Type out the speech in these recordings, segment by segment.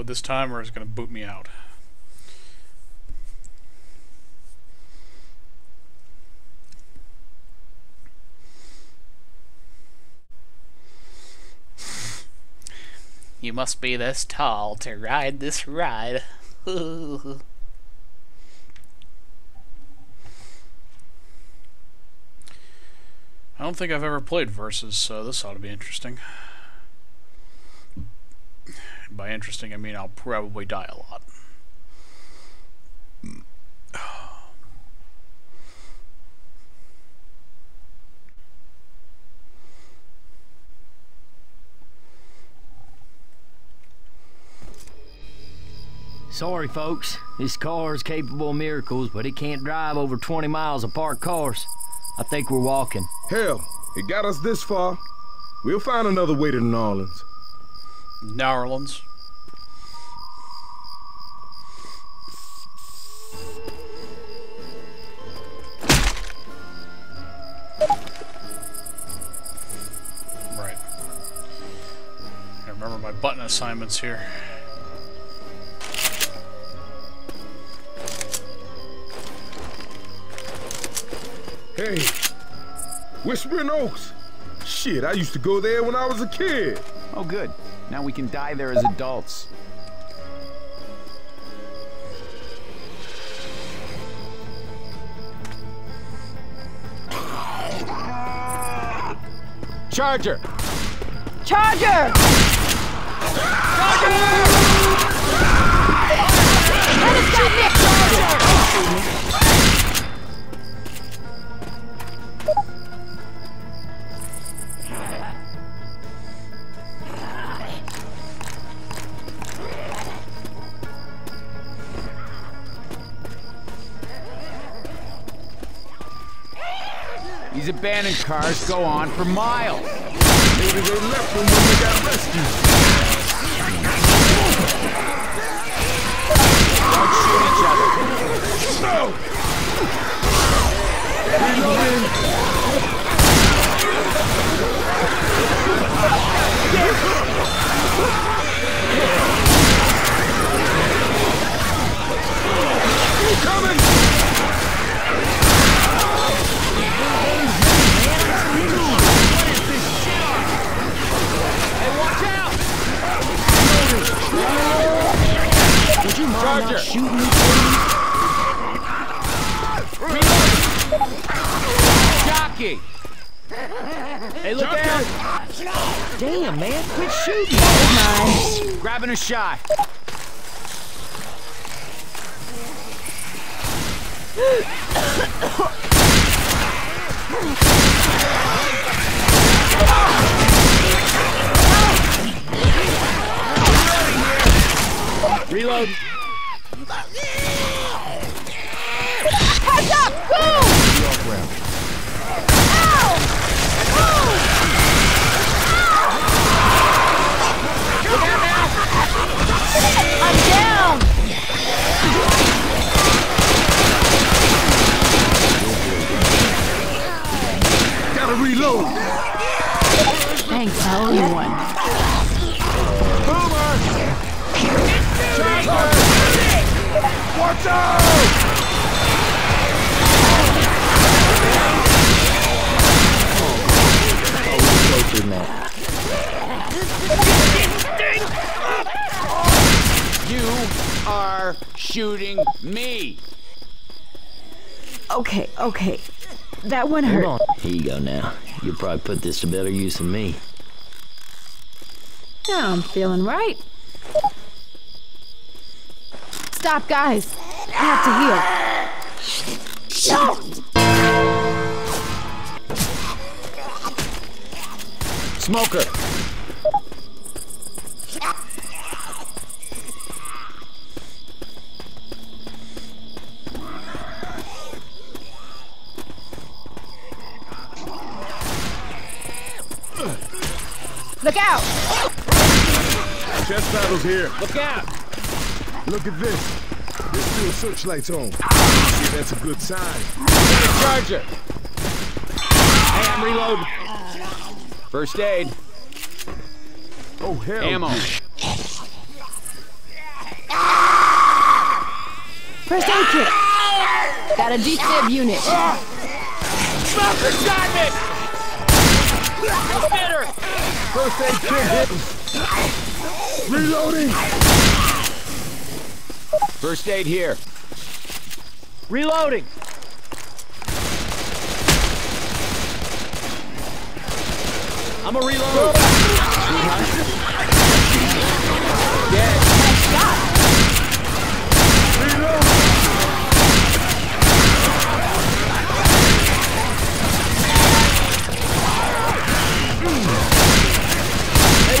this going load this time or is it going to boot me out? You must be this tall to ride this ride. I don't think I've ever played Versus, so this ought to be interesting. By interesting, I mean I'll probably die a lot. Sorry, folks. This car is capable of miracles, but it can't drive over 20 miles of parked cars. I think we're walking. Hell, it got us this far. We'll find another way to New Orleans. New Orleans. Assignments here. Hey, Whispering Oaks. Shit, I used to go there when I was a kid. Oh, good. Now we can die there as adults. Charger! Charger! These abandoned cars go on for miles. Maybe they left them when they got rescued. Shoot each other. No! Coming! Would you mind Charger. not shooting me, please? Jockey! Hey, look out! Damn, man, quit shooting. Oh, my. Grabbing a shot. Reload. Are shooting me. Okay, okay. That one Hold hurt. on. Here you go now. You'll probably put this to better use than me. Now I'm feeling right. Stop, guys. I have to heal. Smoker. Look out! Chest battles here. Look out! Look at this. There's still searchlights on. See, that's a good sign. charger! Hey, I'm reloading. First aid. Oh, hell. Ammo. First aid kit. Got a defib unit. Ah! Smoke inside me! Spitter! First aid kit hitting. Reloading. First aid here. Reloading. I'm a reload. Hey,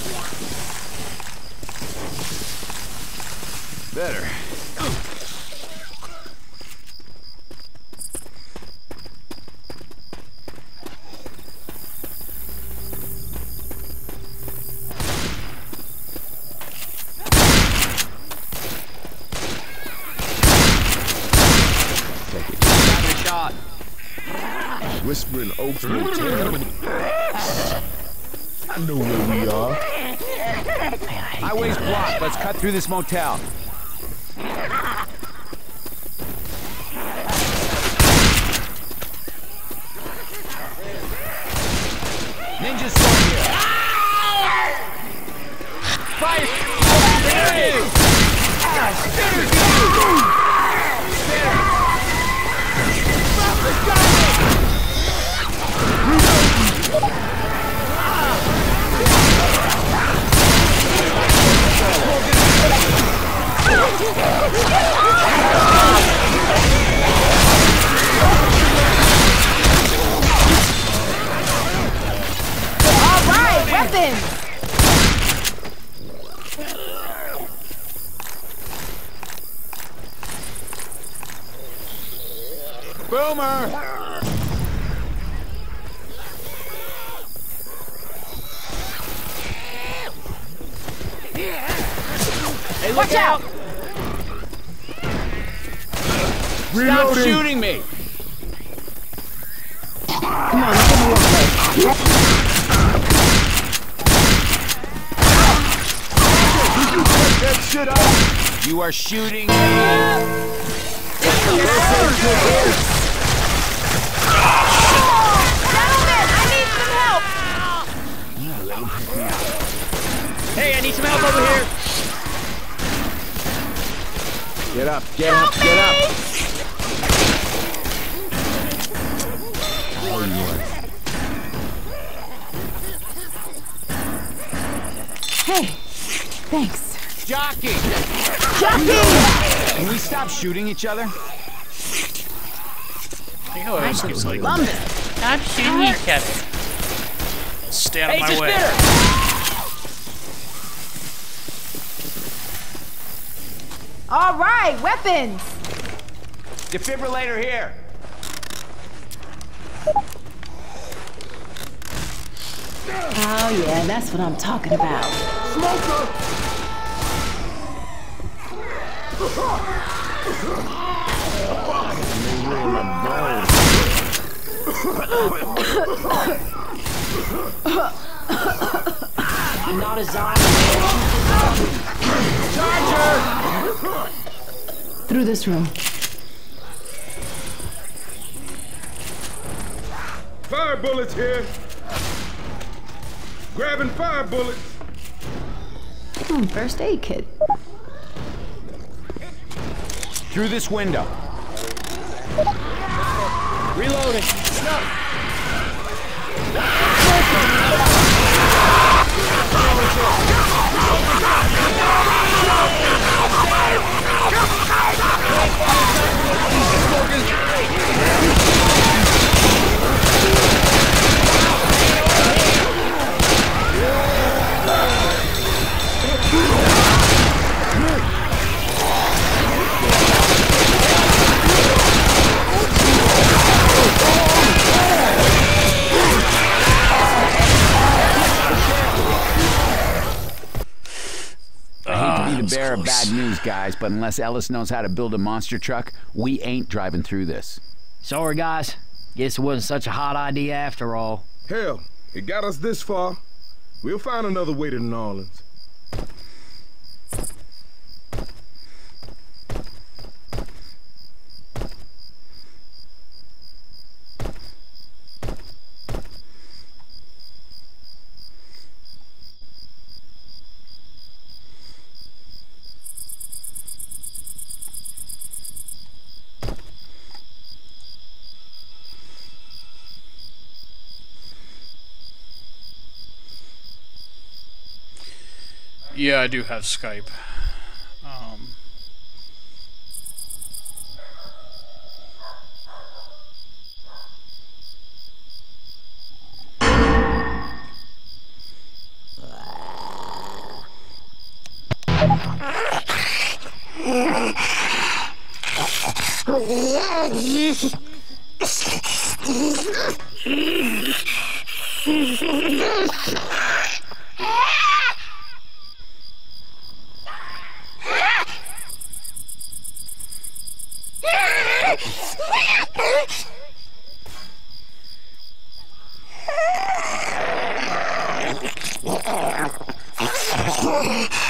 Better. Got a shot. Whispering Oaks Motel. I know where we are. Highway's blocked. Let's cut through this motel. Ninja sword here. Grenade! All right, weapons. Boomer! Hey, look Watch out. Stop Reloading. shooting me! Come on, let's get. That shit up. You are shooting me! Gentlemen, I need some help. Hey, I need some help over here. Get up, get up, get up! Thanks. Jockey! Jockey! Can we stop shooting each other? You know, it keeps like, Lumber. not shooting each other. Stay out of my way. All right, weapons. Defibrillator here! Oh yeah, that's what I'm talking about. I'm not a zombie. Through this room. Fire bullets here. Grabbing fire bullets. Hmm, first aid kit. Through this window. Reloading. Snuff. To was bear close. bad news, guys, but unless Ellis knows how to build a monster truck, we ain't driving through this. Sorry, guys. Guess it wasn't such a hot idea after all. Hell, it got us this far. We'll find another way to New Orleans. Yeah, I do have Skype. Um, We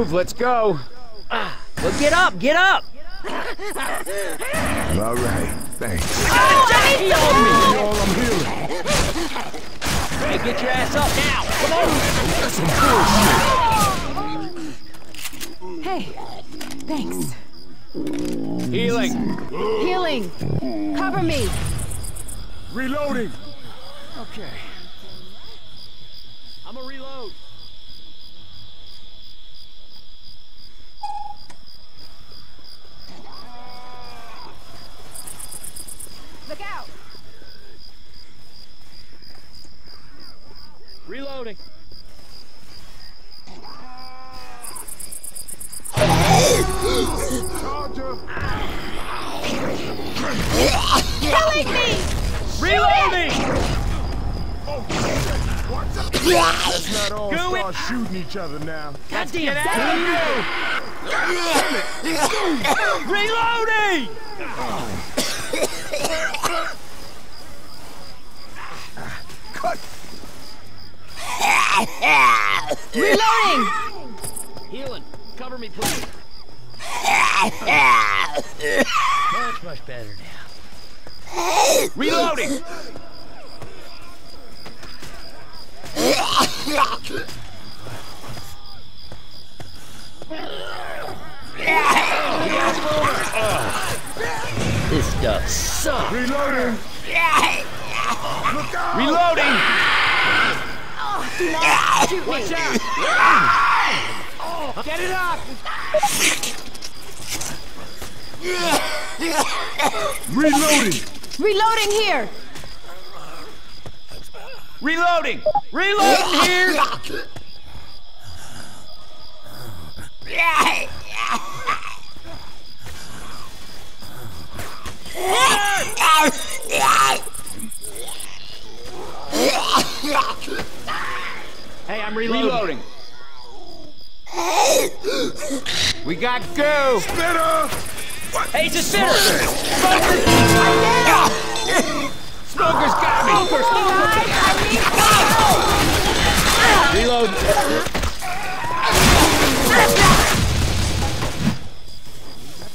move. Let's go. Well, get up! Get up! All right, thanks. He on me! All I'm healing. Hey, get your ass up now! Come on! Hey, thanks. Healing. Healing. Cover me. Reloading. Each other now. God damn! Reloading! Reloading! Healing. Cover me, please. much, much better now. Reloading! This stuff sucks. Reloading. Reloading! Watch out! Get it up! Reloading. Reloading here! Reloading! Reloading here! Hey, I'm reloading. Reloading! We got go! Better. Hey, it's a sinner! Smoker's got me! Oh, Reload.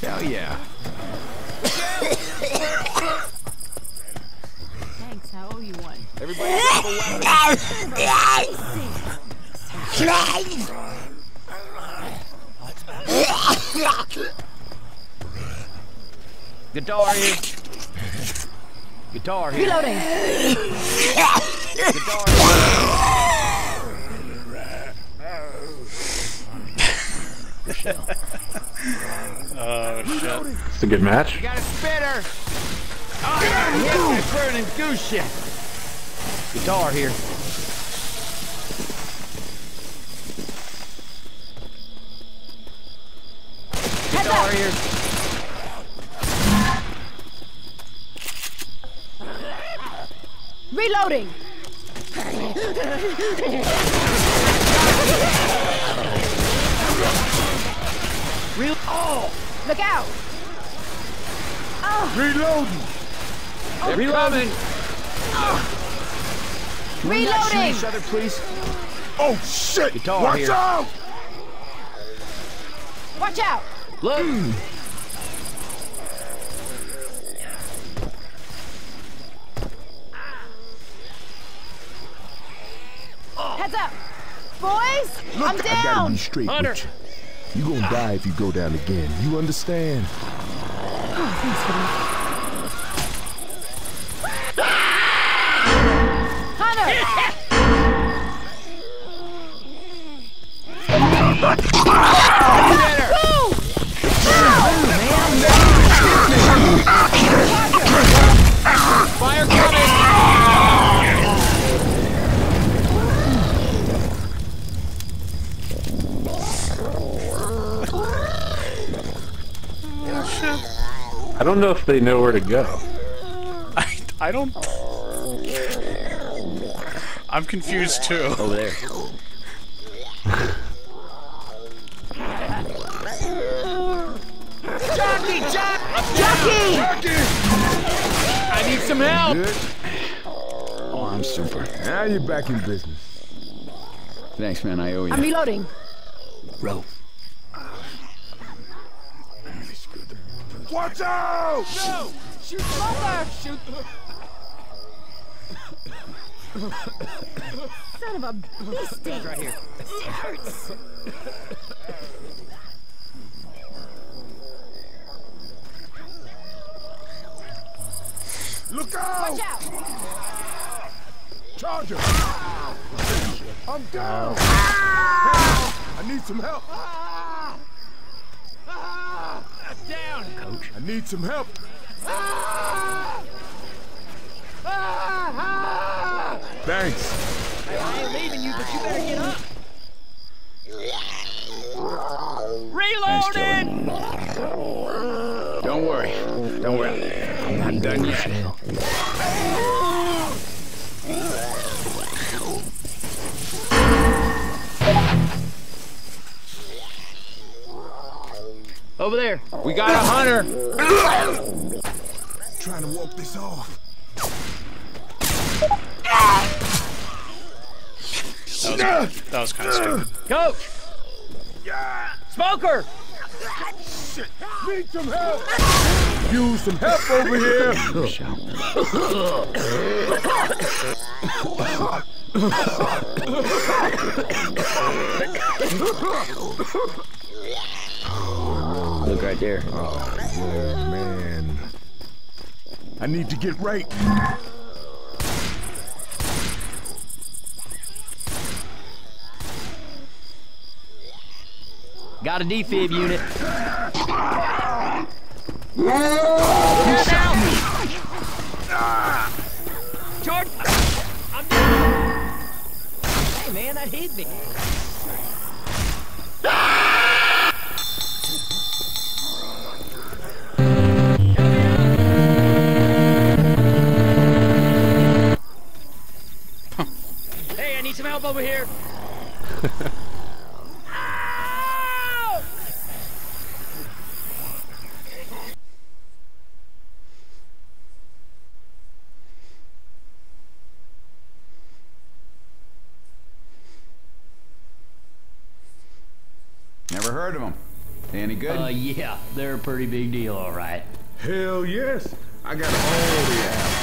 Hell yeah. Thanks, I owe you one. Everybody grab a weapon. Guitar here. Guitar here. Reloading! Guitar here. Oh shit. It's a good match. Got a spitter. Oh, yes, burning goose shit. Guitar here. Guitar here. Reloading! Real. Oh! Look out! Reloading. They're Reloading. Can we oh. Not shoot Reloading. each other, please? Oh shit. Guitar Watch here. out. Watch out! Look. Heads up! Boys, I'm down! I gotta be straight Hunter. with you. You gonna die if you go down again. You understand? Hunter! Fire coming! I don't know if they know where to go. I, I don't. I'm confused too. Over there. Jockey, Jock! Jockey! I need some help! Good. Oh, I'm super. Now you're back in business. Thanks, man. I owe you. I'm reloading. Rope. Watch out! No! Shoot Smoker! Shoot Son of a beastie! right here. It hurts. Look out! Watch out! Charger! I'm down! Ah! I need some help! Down! Coach. I need some help! Ah! Thanks. I ain't leaving you, but you better get up. Reloading! Don't worry. Don't worry. I'm not done yet. Over there. We got a hunter. Trying to walk this off. That was, kind of stupid. Coach! Smoker! Need some help. Use some help over here. Look right there. Oh, man. I need to get right. Got a defib unit. George! I'm Hey man, that hit me. hey, I need some help over here. Ow! Never heard of them. They any good? Uh, yeah, they're a pretty big deal, all right. Hell yes. I got all the apps.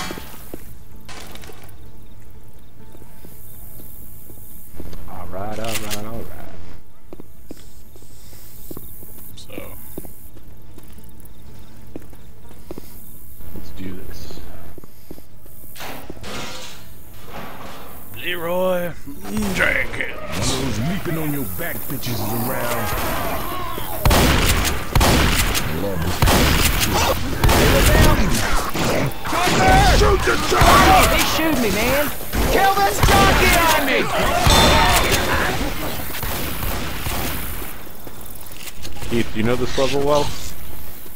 Know well?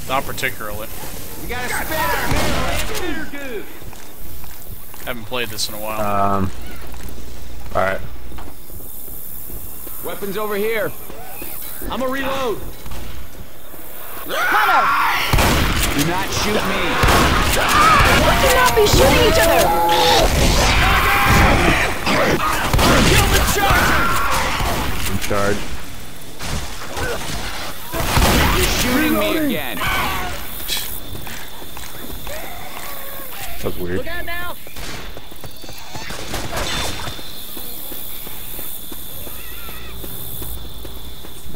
Not particularly. We got a spitter! Haven't played this in a while. Um. All right. Weapons over here. I'm a reload. Do not shoot me. Do not be shooting each other! In charge. You're shooting me again. That's weird. Look out now.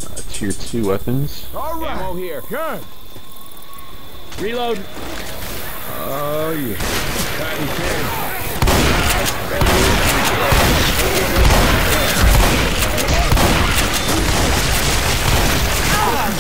Uh, tier two weapons. All right. Ammo here. Gun. Reload. Oh, yeah. Cotton candy.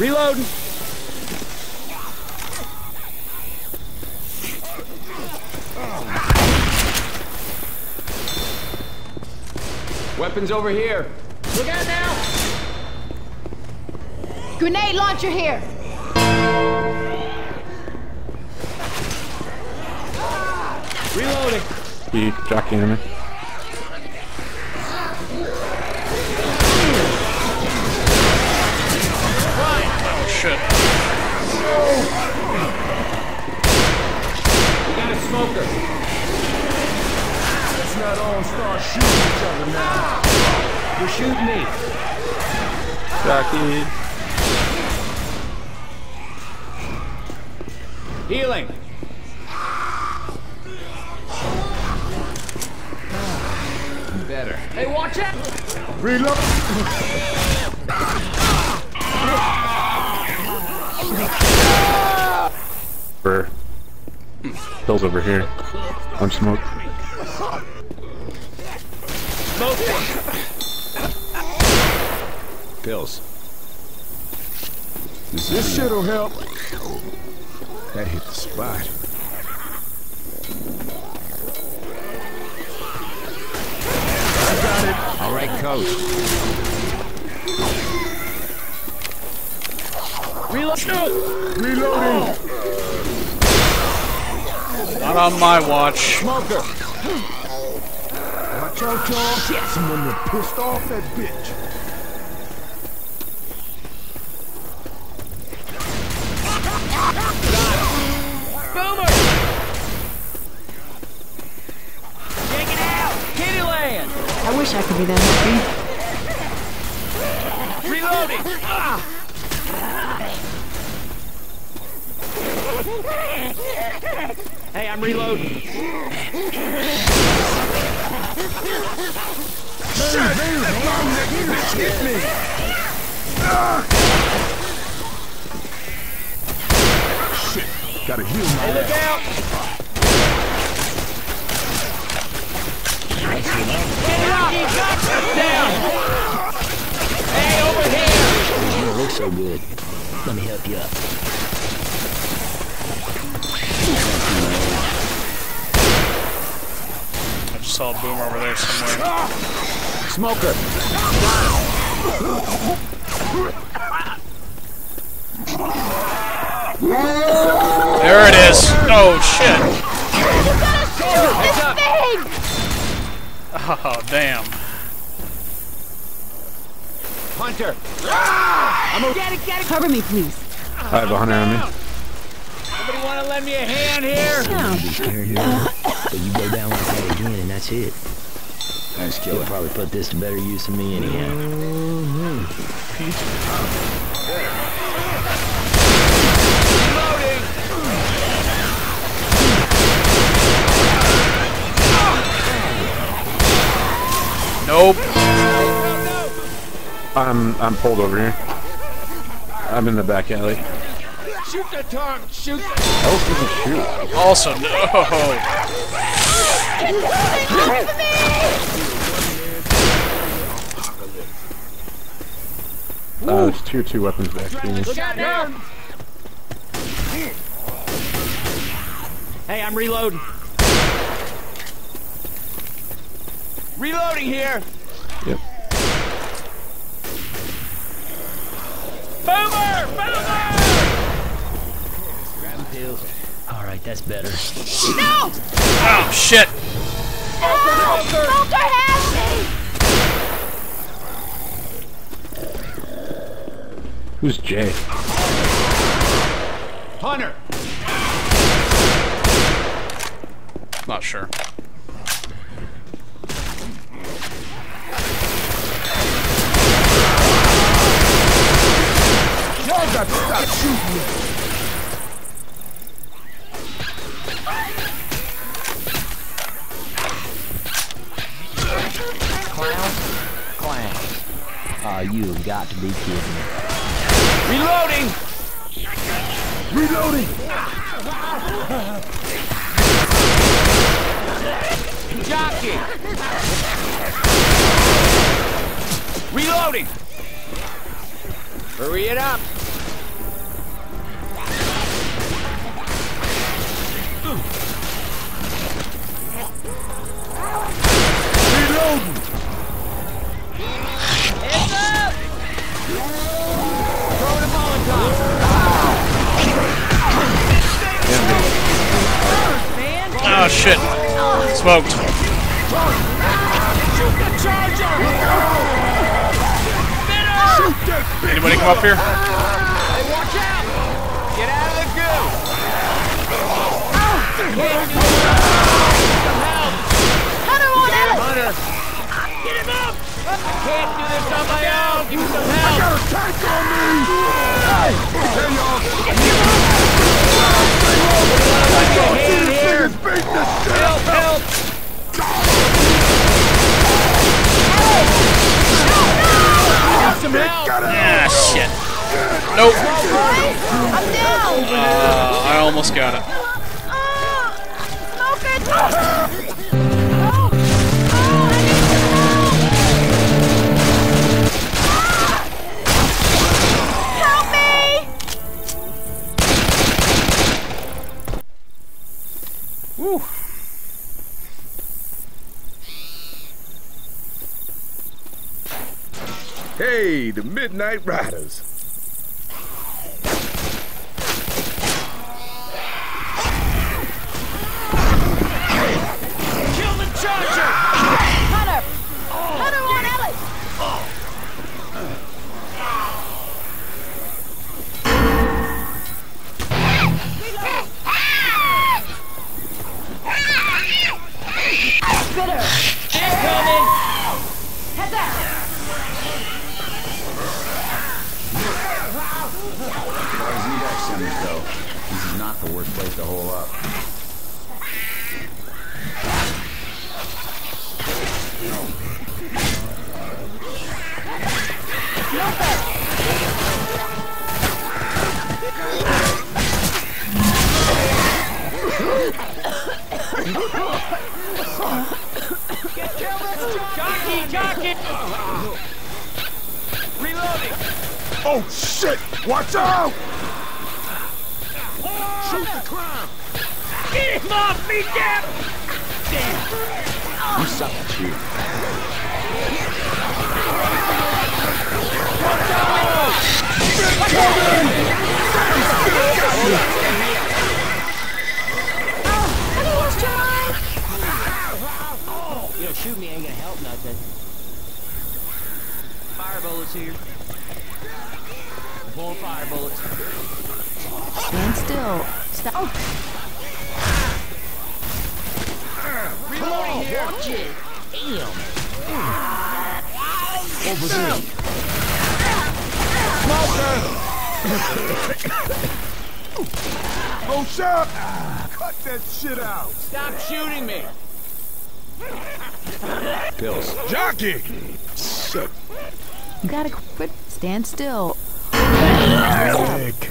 Reloading. Weapons over here. Look out now. Grenade launcher here! Reloading. Keith, jockey enemy. Not all start shooting each other now. You're shooting me. Jockey. Healing. Better. Hey, watch out. Reload. For pills over here. I'm smoke. Pills. This shit'll help. That hit the spot. I got it. All right, coach. Reloading! Not on my watch. Smoker! Watch out, y'all. Someone pissed off that bitch. Smoker! There it is. Oh shit. Heads up! Oh damn. Hunter! get it Cover me, please. I have a hunter on me. Somebody wanna lend me a hand here? Be here, but you go down like that again, and that's it. Thanks, killer. You'll probably put this to better use than me anyhow. Nope. I'm I'm pulled over here. I'm in the back alley. Shoot the tongue! Shoot the... Oh, shoot! Also no. Uh, there's tier two weapons back here. Look out here! Hey, I'm reloading. Reloading here! Yep. Boomer! Boomer! Grabbing pills. All right, that's better. No! Oh shit. Smoker has me! Who's Jay? Hunter! Not sure. Y'all got to stop shooting me. Clowns? Clowns. Oh, ah, you have got to be kidding me. Reloading! Reloading! Jockey! Reloading! Hurry it up! Smoked. Shoot the charger! Anybody come up here? Hey, watch out! Get out of the goo! Some! Hunter on us! Hunter! Get him up! I can't do this on my own! Give me some help! Got a tank on me! Hey, y'all! Ah shit. Nope. I'm! Uh, I almost got it. The Midnight Riders. Watch it! Damn! Go shot! Cut that shit out! Stop shooting me! Pills. Jockey! Shit. you gotta quit. Stand still. Heck.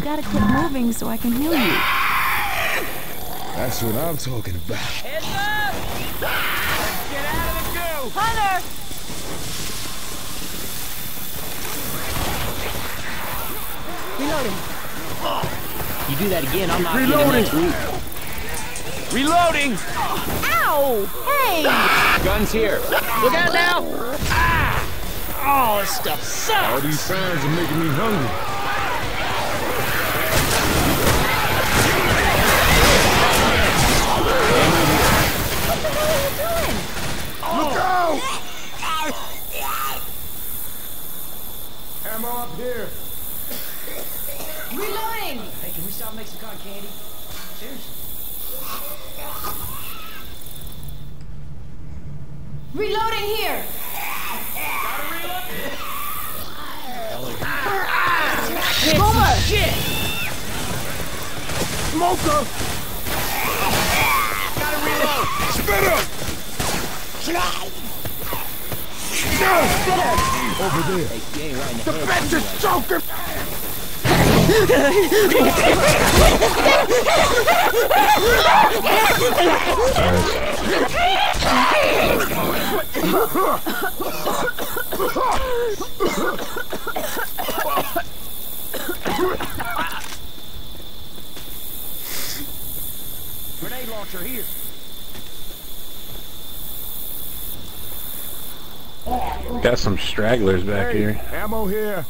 You gotta quit moving so I can heal you. That's what I'm talking about. Heads up! Get out of the goo! Hunter! Reloading. You do that again, I'm not Reloading. next week. Reloading! Ow! Hey! Guns here. Look out now! Ah! Oh, this stuff sucks! All these signs are making me hungry. Look out! Ammo up here. Reloading! Hey, can we stop making cotton candy? Seriously. Reloading here! Gotta reload! Boomer! Shit! Smoker! Gotta reload! Spitter! No! Over there. The bitch is choking! Grenade launcher here. Got some stragglers back Hey, here. ammo here.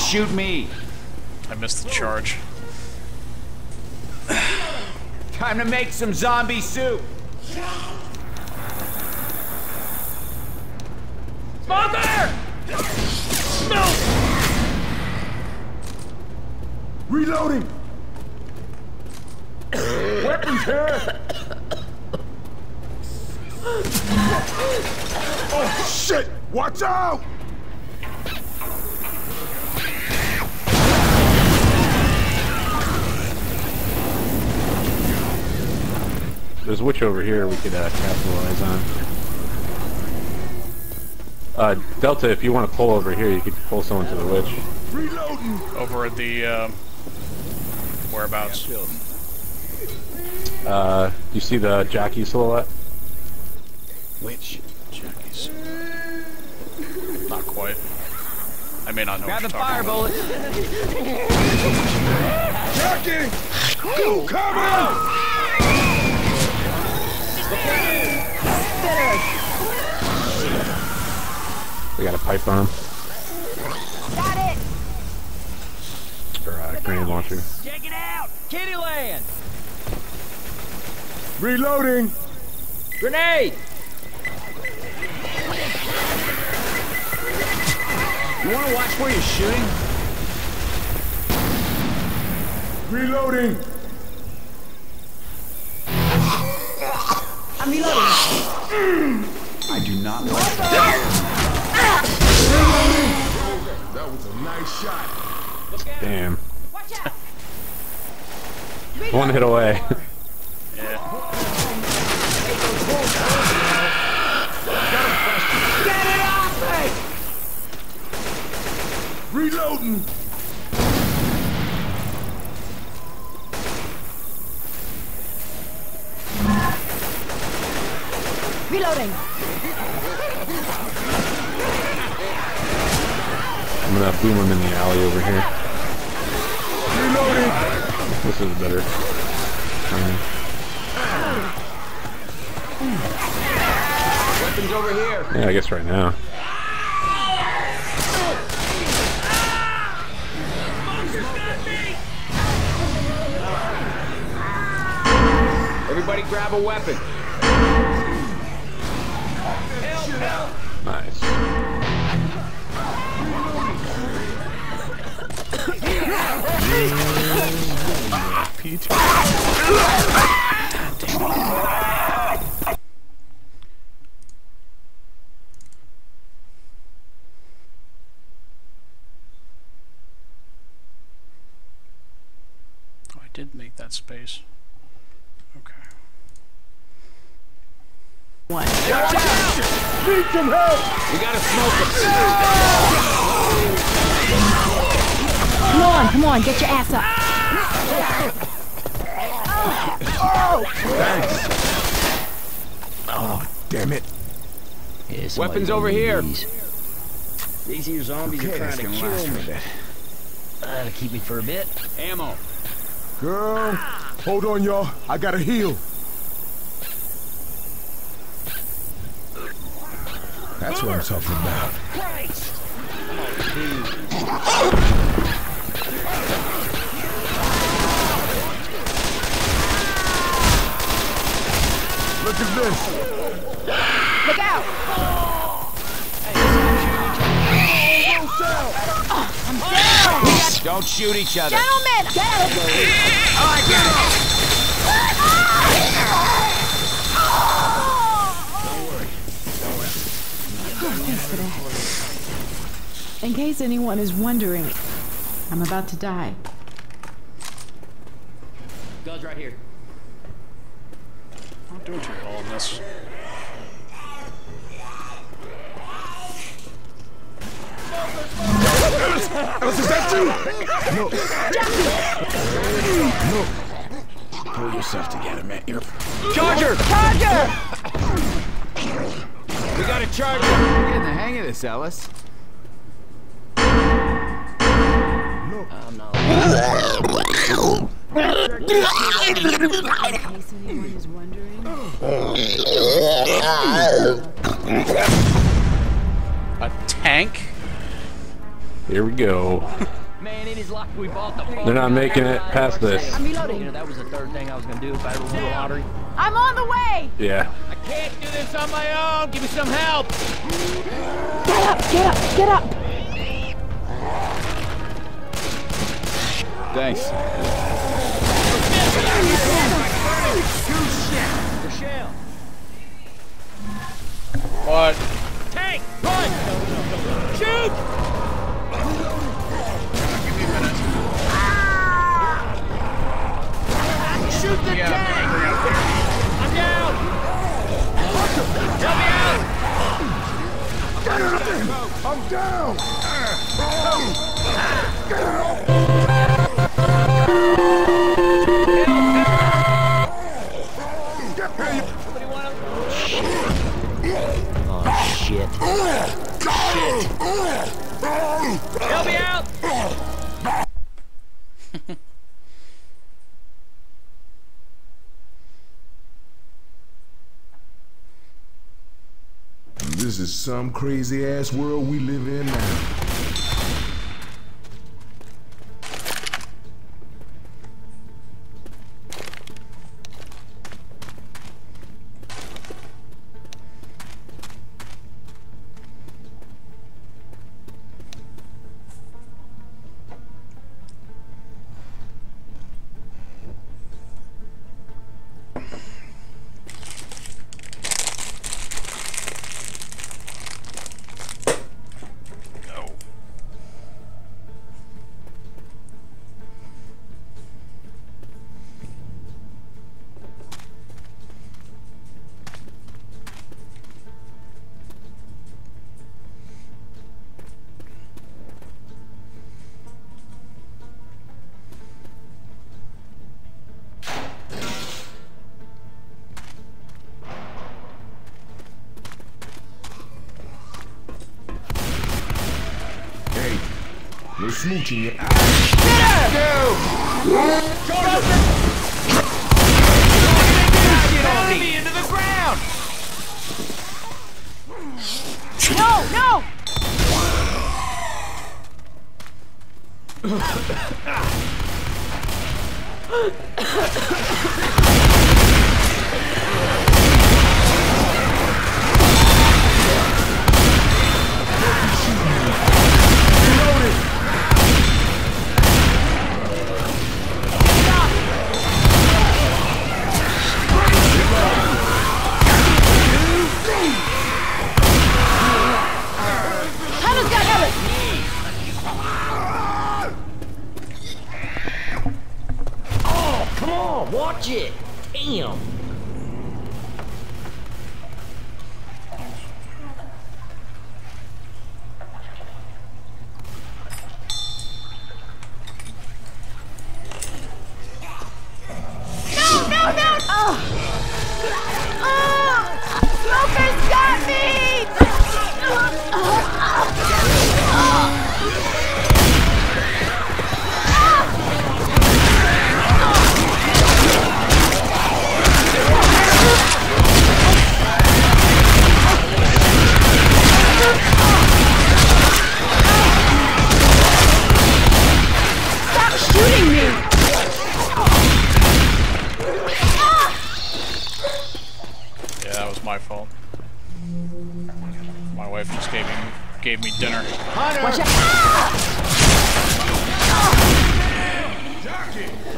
Shoot me. I missed the charge. Time to make some zombie soup. Mother! No! Reloading! Weapons here! oh shit! Watch out! There's a witch over here we could uh, capitalize on. Uh, Delta, if you want to pull over here, you could pull someone to the witch. Reloading! Over at the, uh, whereabouts? Uh, you see the jockey silhouette? Witch. Jackie's. Not quite. I may not know Grab what the you're fire talking about. bullet. Jackie! Go, come out! We got a pipe bomb. Got it! Or a grenade launcher. Check it out! Kittyland! Reloading! Grenade! You wanna watch where you're shooting? Reloading! Reloading. I do not like that. That was a nice shot. Damn. Watch out! One hit away. Get it off me! Reloading! Reloading. I'm gonna boom him in the alley over here. Reloading! This is better. Um, Weapons over here. yeah, I guess right now. Everybody grab a weapon. Nice. Oh, I did make that space. Okay. Need some help! We gotta smoke them. Come on, come on, get your ass up. Oh, damn it. Yeah, Weapons over here. These. These here zombies Okay, are trying to gonna last kill for me. That'll keep me for a bit. Ammo. Girl, hold on, y'all. I gotta heal. That's what I'm talking about. Look at this. Look out! Don't shoot each other. Gentlemen, get out of here! Thanks for that. In case anyone is wondering, I'm about to die. Guns right here. I'm not doing too well on this. Ellis, is that you? No. No. Pull yourself together, man. You're... Charger! Charger! We got a charger. You're getting the hang of this, Ellis. I'm not. In case anyone is wondering. A tank? Here we go. Man, it is like we bought the They're not making it past this. I'm reloading. You know, that was the third thing I was gonna do if I ever won the lottery. I'm on the way! Yeah. I can't do this on my own. Give me some help. Get up, get up, get up! Thanks. What? Tank, run! Shoot! Shoot the tank! I'm down! Help me out! I'm down! Get it off! Shit. Oh, shit. Help me out! This is some crazy ass world we live in now.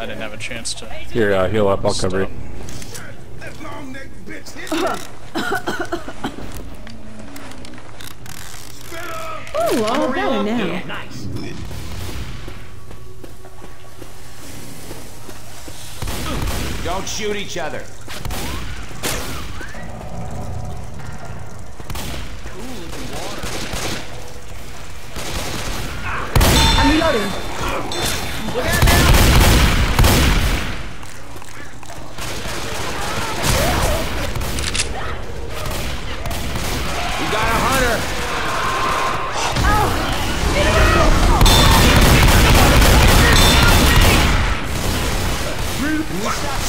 I didn't have a chance to. Here, uh, heal up. I'll cover you. That long neck bitch hit me. Ooh, all better now. Nice. Don't shoot each other. I'm reloading. Shot.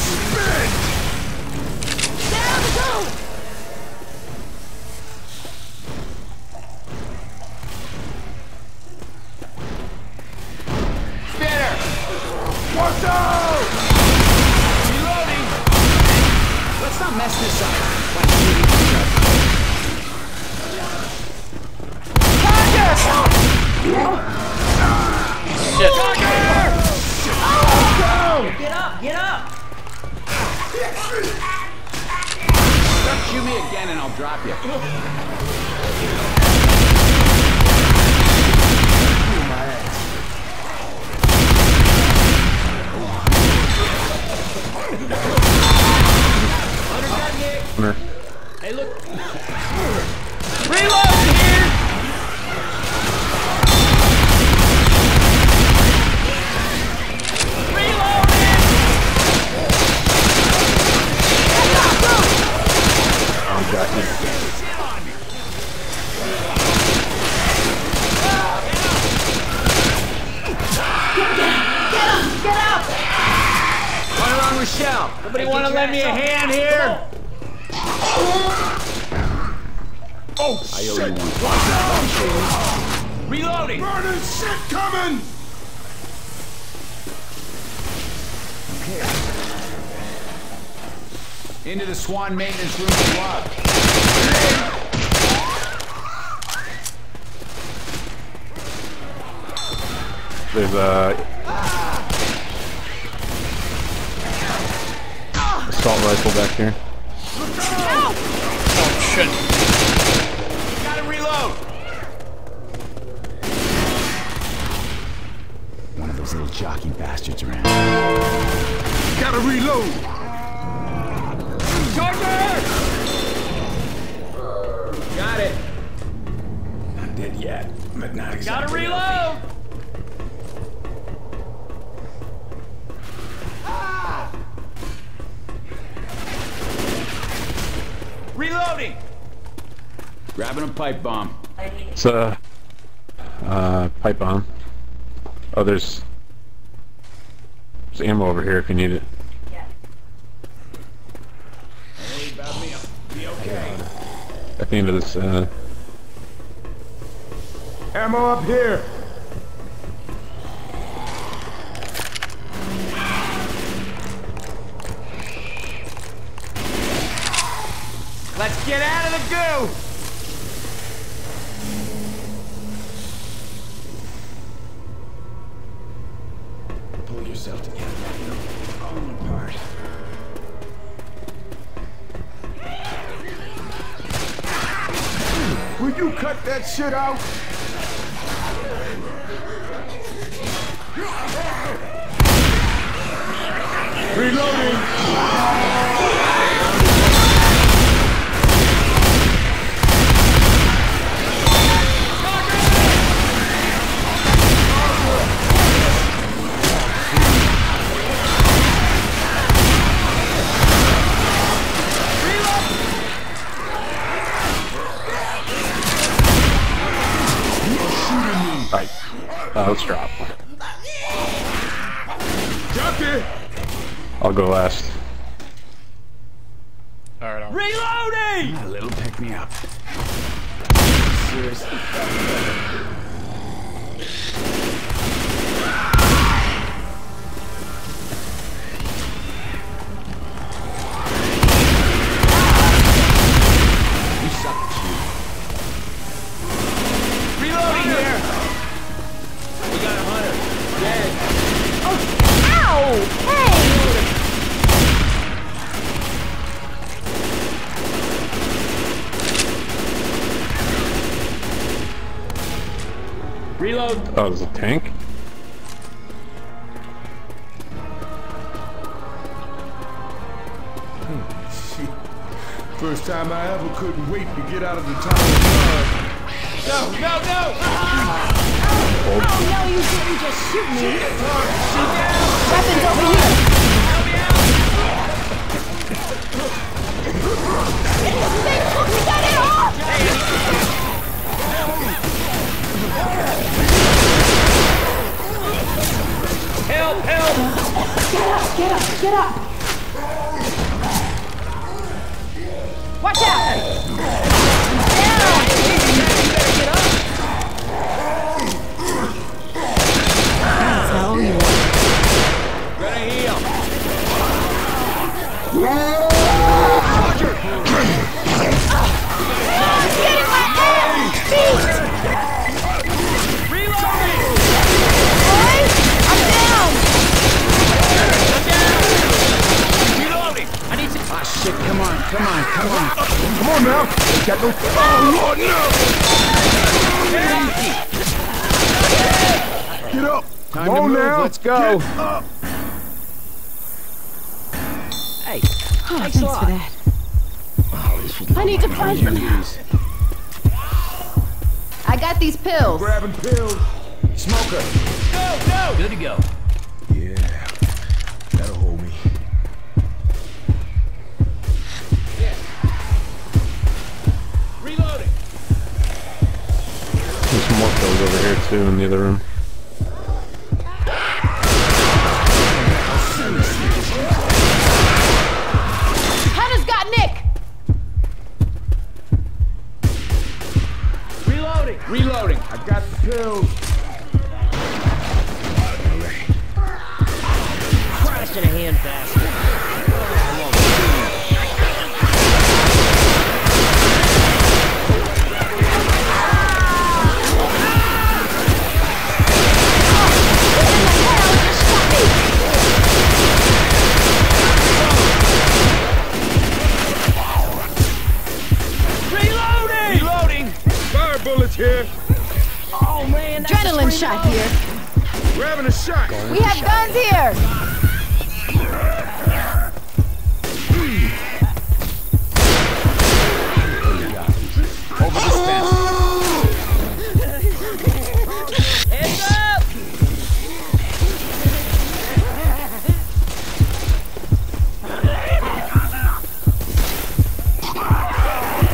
Swan maintenance room is locked. There's a assault rifle back here. A uh, uh, pipe bomb. Oh, there's, there's ammo over here if you need it. Yeah. At the end of this. Uh... Ammo up here. shit out. Reloading. go last. shoot me. Weapons over here.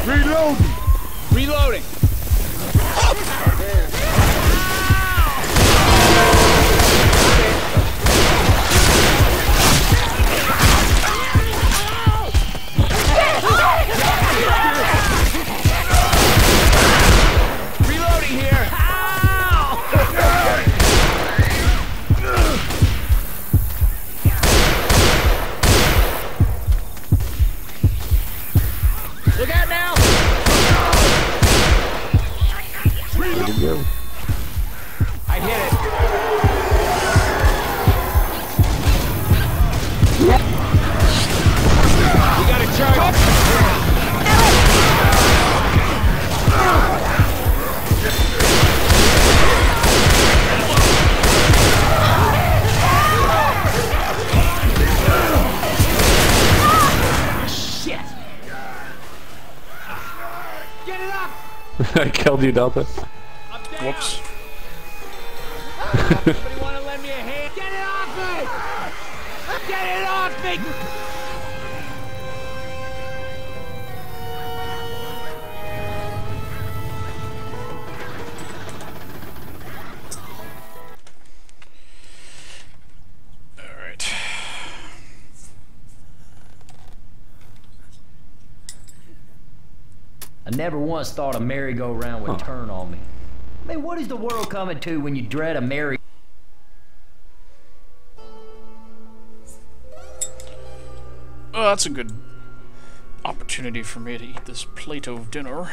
Reloading! Reloading! Oh. die dat. Hè. never once thought a merry-go-round would huh. turn on me. I mean, what is the world coming to when you dread a merry... Oh, that's a good opportunity for me to eat this plate of dinner.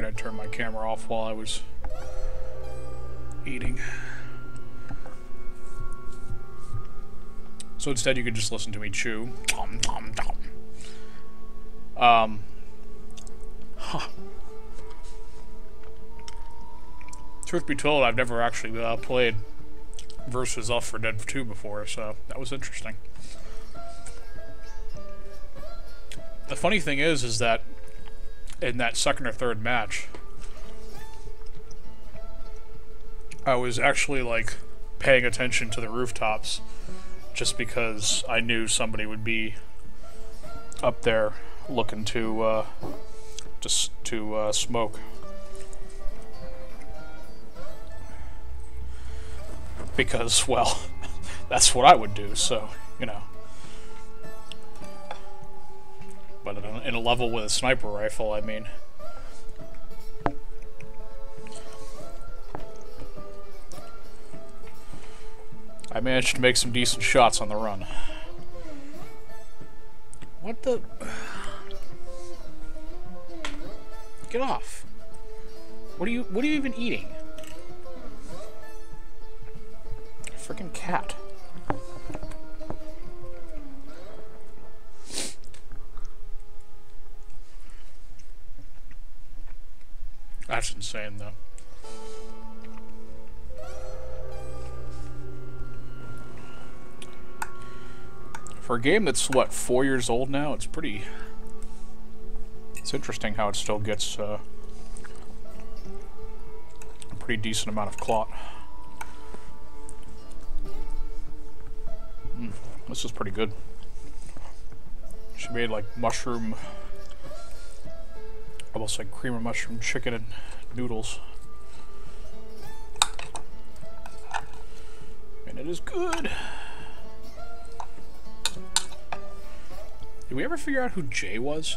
Figured I'd turn my camera off while I was eating. So instead, you could just listen to me chew. Um. Huh. Truth be told, I've never actually uh, played versus Left 4 Dead 2 before, so that was interesting. The funny thing is, is that in that second or third match, I was actually like paying attention to the rooftops just because I knew somebody would be up there looking to uh, just to uh, smoke. Because, well, that's what I would do, so, you know. A, level with a sniper rifle, I mean... I managed to make some decent shots on the run. What the... Get off. What are you what are you even eating? Insane though. For a game that's, what, four years old now, it's pretty... It's interesting how it still gets uh, a pretty decent amount of clot. Mm, this is pretty good. She made like mushroom, almost like cream of mushroom chicken and noodles. And it is good. Did we ever figure out who Jay was?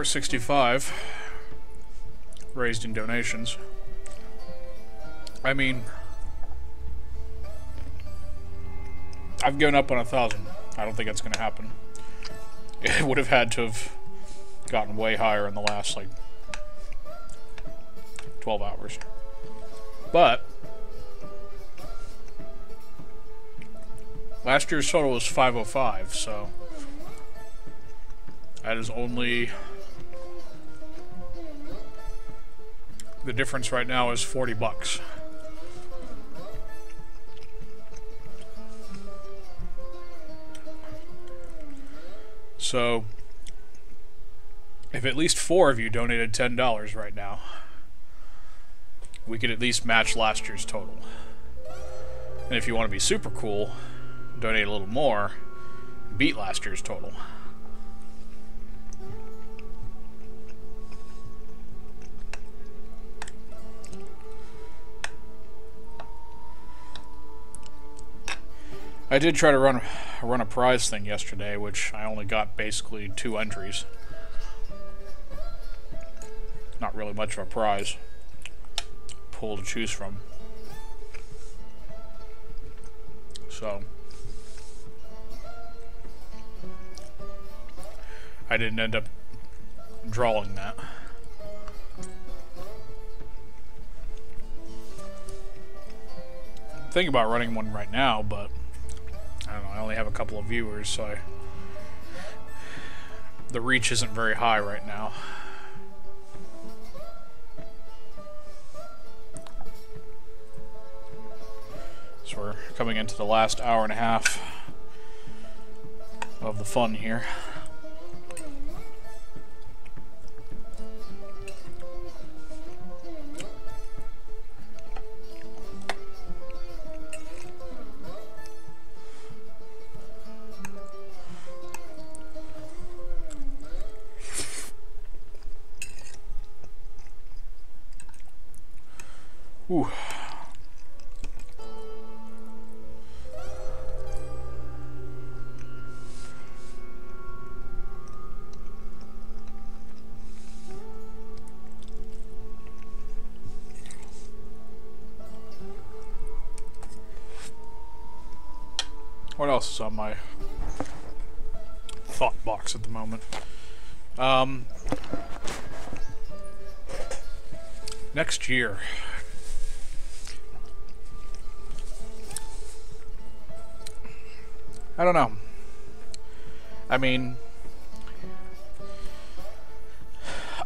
Four sixty-five raised in donations. I mean, I've given up on a thousand. I don't think that's going to happen. It would have had to have gotten way higher in the last, like, 12 hours. But, last year's total was 505, so that is only the difference right now is 40 bucks. So, if at least four of you donated $10 right now, we could at least match last year's total. And if you want to be super cool, donate a little more, beat last year's total. I did try to run run a prize thing yesterday, which I only got basically two entries. not really much of a prize pool to choose from. So I didn't end up drawing that. I'm thinking about running one right now, but I only have a couple of viewers, so I, the reach isn't very high right now. So we're coming into the last hour and a half of the fun here. Year. I don't know. I mean,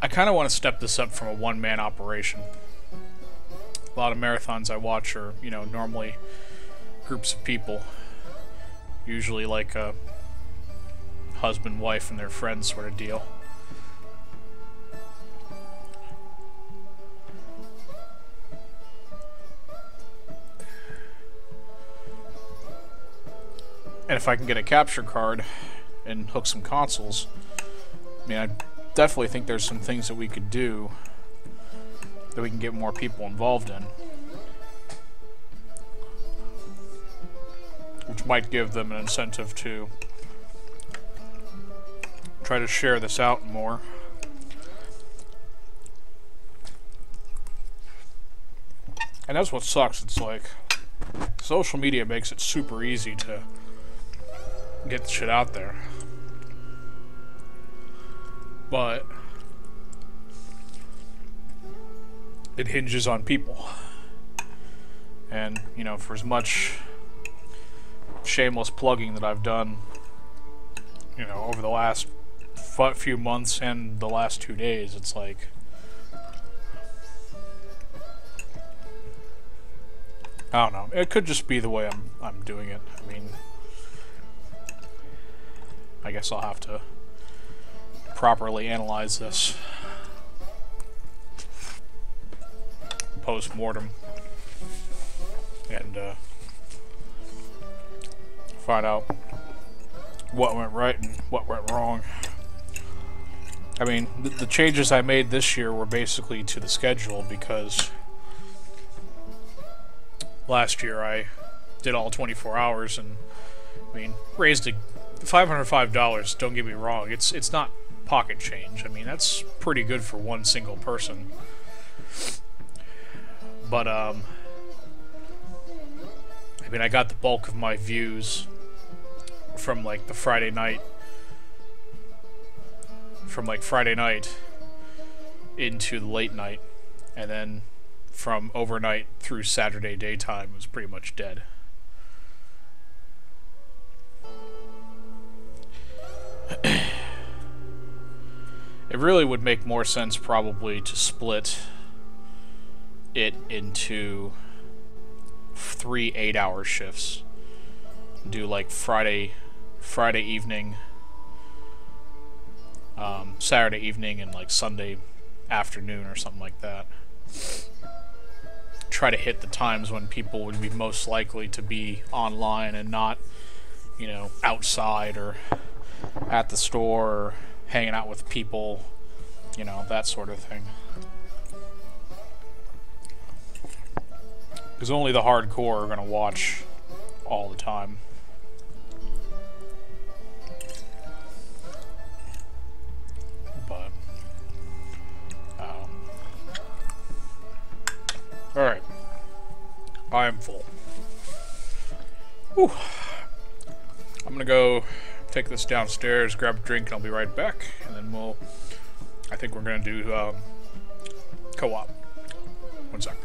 I kind of want to step this up from a one-man operation. A lot of marathons I watch are, you know, normally groups of people, usually like a husband, wife, and their friends sort of deal. And if I can get a capture card and hook some consoles, I mean, I definitely think there's some things that we could do that we can get more people involved in. Which might give them an incentive to try to share this out more. And that's what sucks. It's like social media makes it super easy to get the shit out there. But it hinges on people. And, you know, for as much shameless plugging that I've done, you know, over the last few months and the last two days, it's like. I don't know. It could just be the way I'm I'm doing it. I mean, I guess I'll have to properly analyze this post-mortem and uh, find out what went right and what went wrong. I mean, the, the changes I made this year were basically to the schedule because last year I did all 24 hours and I mean raised a $505 don't get me wrong it's it's not pocket change. I mean that's pretty good for one single person. But um I mean I got the bulk of my views from like the Friday night from like Friday night into the late night. And then from overnight through Saturday daytime was pretty much dead. It really would make more sense probably to split it into three eight-hour shifts. Do like Friday, Friday evening, um, Saturday evening, and like Sunday afternoon or something like that. Try to hit the times when people would be most likely to be online and not, you know, outside or at the store or hanging out with people, you know, that sort of thing. Because only the hardcore are going to watch all the time. But, uh, Alright. I am full. Whew. I'm gonna go take this downstairs, grab a drink, and I'll be right back. And then we'll. I think we're gonna do um, co op. One sec.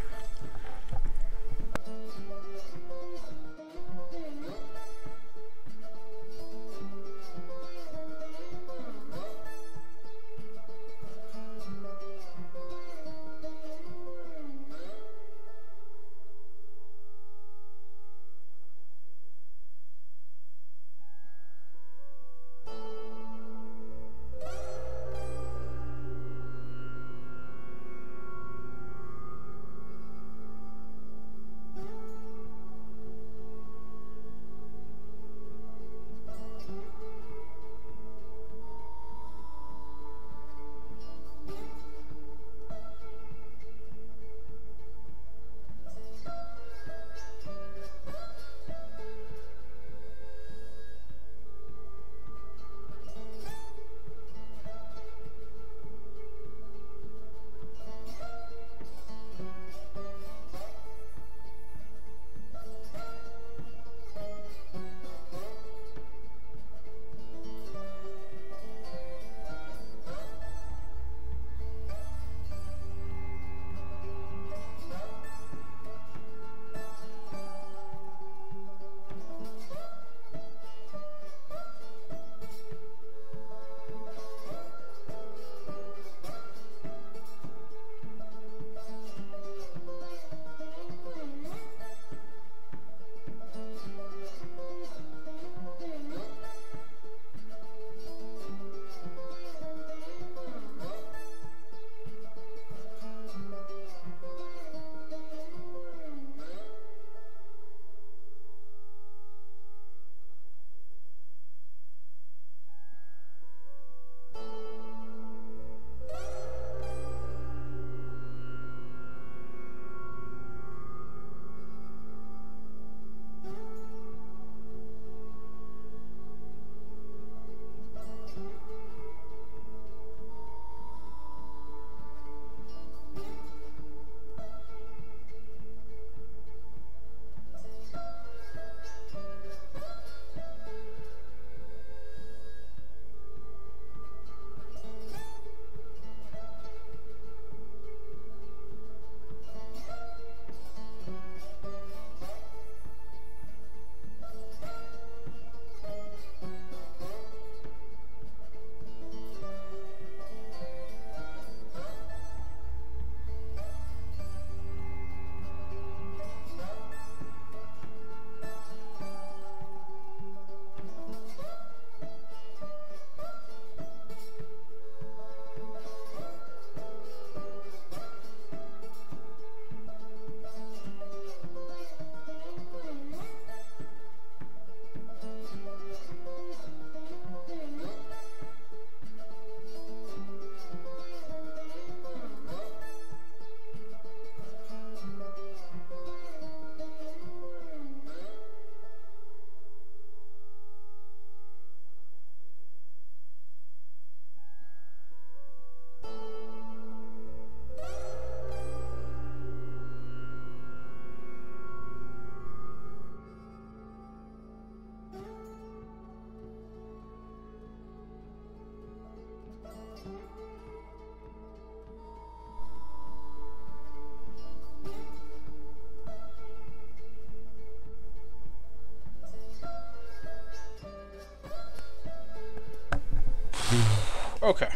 Okay.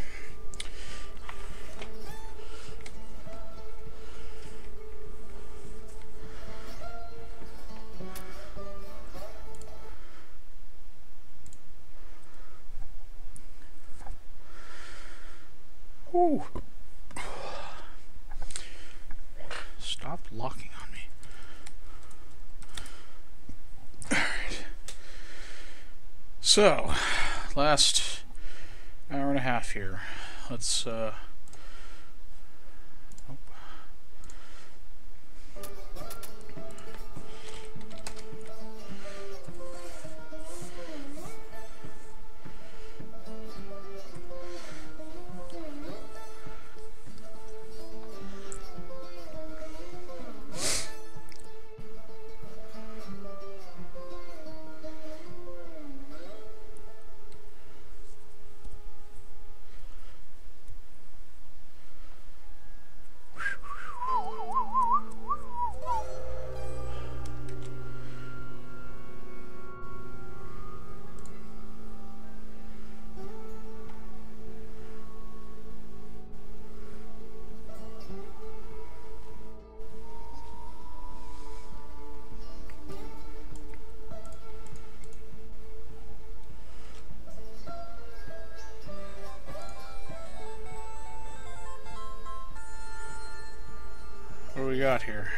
Ooh. Stop locking on me. Alright. So, last half here. Let's, uh... got here?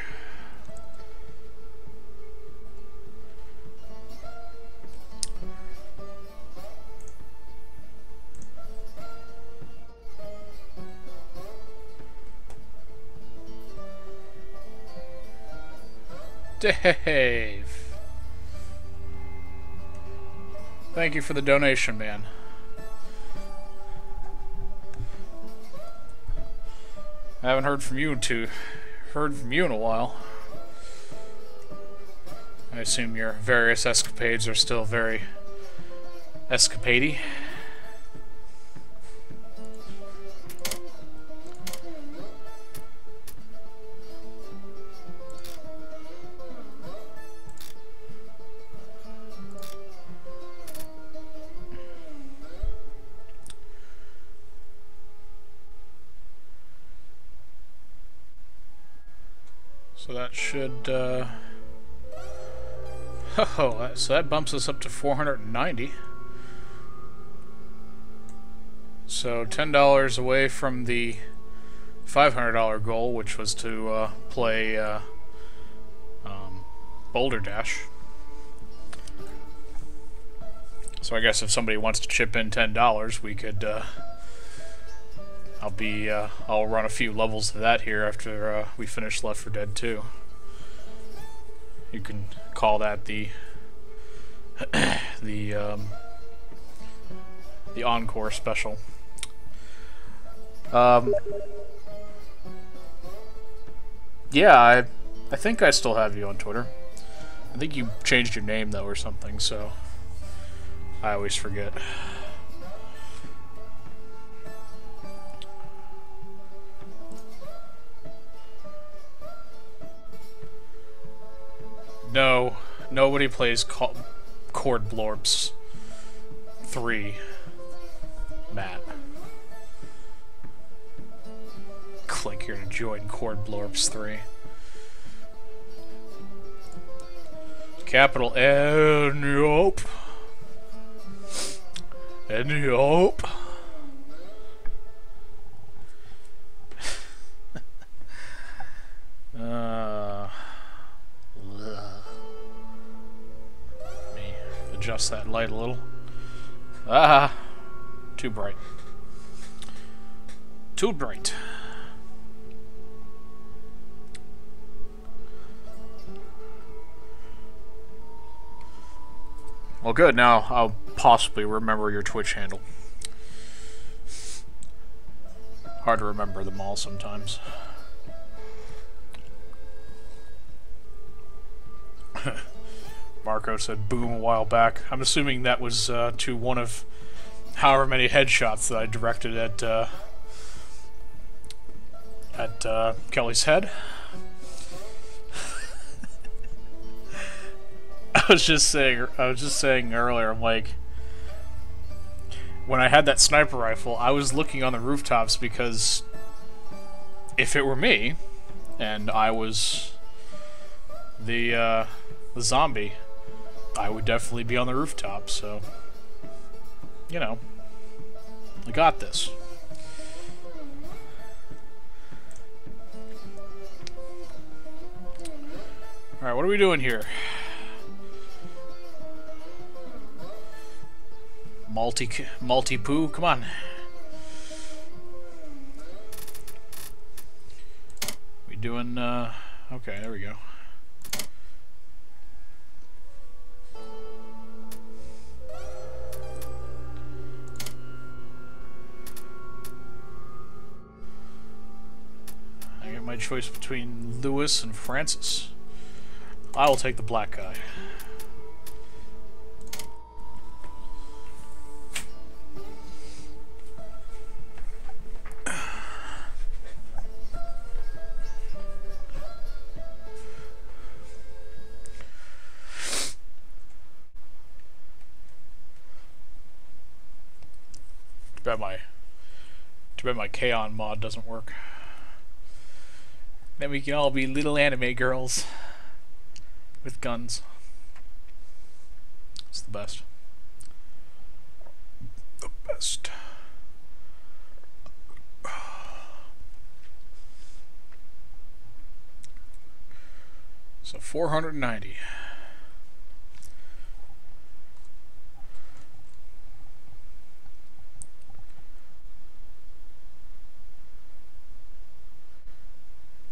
Dave. Thank you for the donation, man. I haven't heard from you too. Heard from you in a while. I assume your various escapades are still very escapadey. Should, uh... Oh, so that bumps us up to 490. So $10 away from the $500 goal, which was to uh, play uh, um, Boulder Dash. So I guess if somebody wants to chip in $10, we could... Uh, I'll be, uh, I'll run a few levels of that here after uh, we finish Left 4 Dead 2. You can call that the, the, um, the Encore special. Um, yeah, I, I think I still have you on Twitter. I think you changed your name, though, or something, so I always forget. No, nobody plays Chord Blorps 3. Matt. Click here to join Chord Blorps 3. Capital N, nope. N, nope. Adjust that light a little. Ah, too bright. Too bright. Well, good. Now I'll possibly remember your Twitch handle. Hard to remember them all sometimes. Marco said boom a while back. I'm assuming that was uh, to one of however many headshots that I directed at uh, at uh, Kelly's head. I was just saying. I was just saying earlier. I'm like, when I had that sniper rifle, I was looking on the rooftops because if it were me, and I was the uh, the zombie, I would definitely be on the rooftop, so, you know, I got this. Alright, what are we doing here? Multi, multi-poo, come on. We doing, uh, okay, there we go. Choice between Louis and Francis. I will take the black guy. Too bad my too bad my K-On mod doesn't work. Then we can all be little anime girls with guns. It's the best. The best. So 490.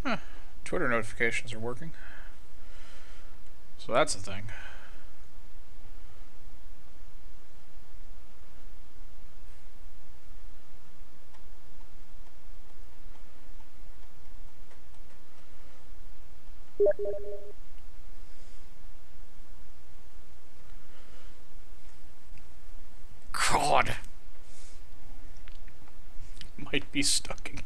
Huh. Twitter notifications are working. So that's the thing. God. Might be stuck again.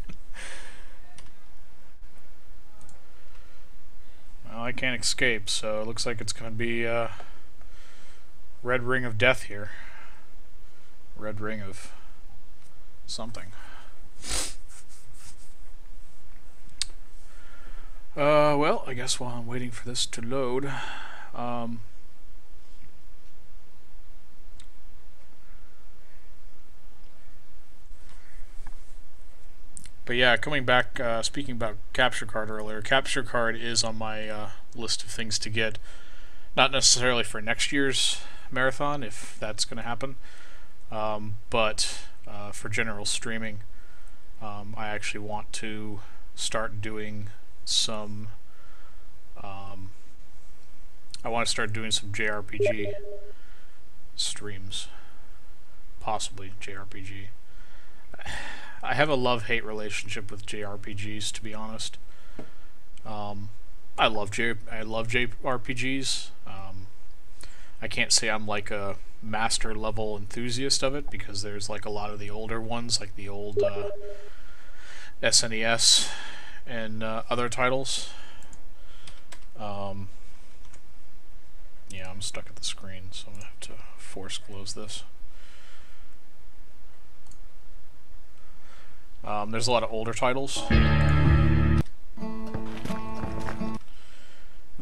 Well, I can't escape, so it looks like it's going to be uh, Red Ring of Death here. Red Ring of something. Uh, well, I guess while I'm waiting for this to load, um, but yeah, coming back, uh, speaking about capture card earlier, capture card is on my uh, list of things to get. Not necessarily for next year's marathon, if that's going to happen, um, but uh, for general streaming, um, I actually want to start doing some. Um, I want to start doing some JRPG streams, possibly JRPG. I have a love-hate relationship with JRPGs, to be honest. Um, I love J I love JRPGs. Um, I can't say I'm like a master level enthusiast of it because there's like a lot of the older ones, like the old uh, SNES and uh, other titles. Um, yeah, I'm stuck at the screen, so I'm gonna have to force close this. Um, there's a lot of older titles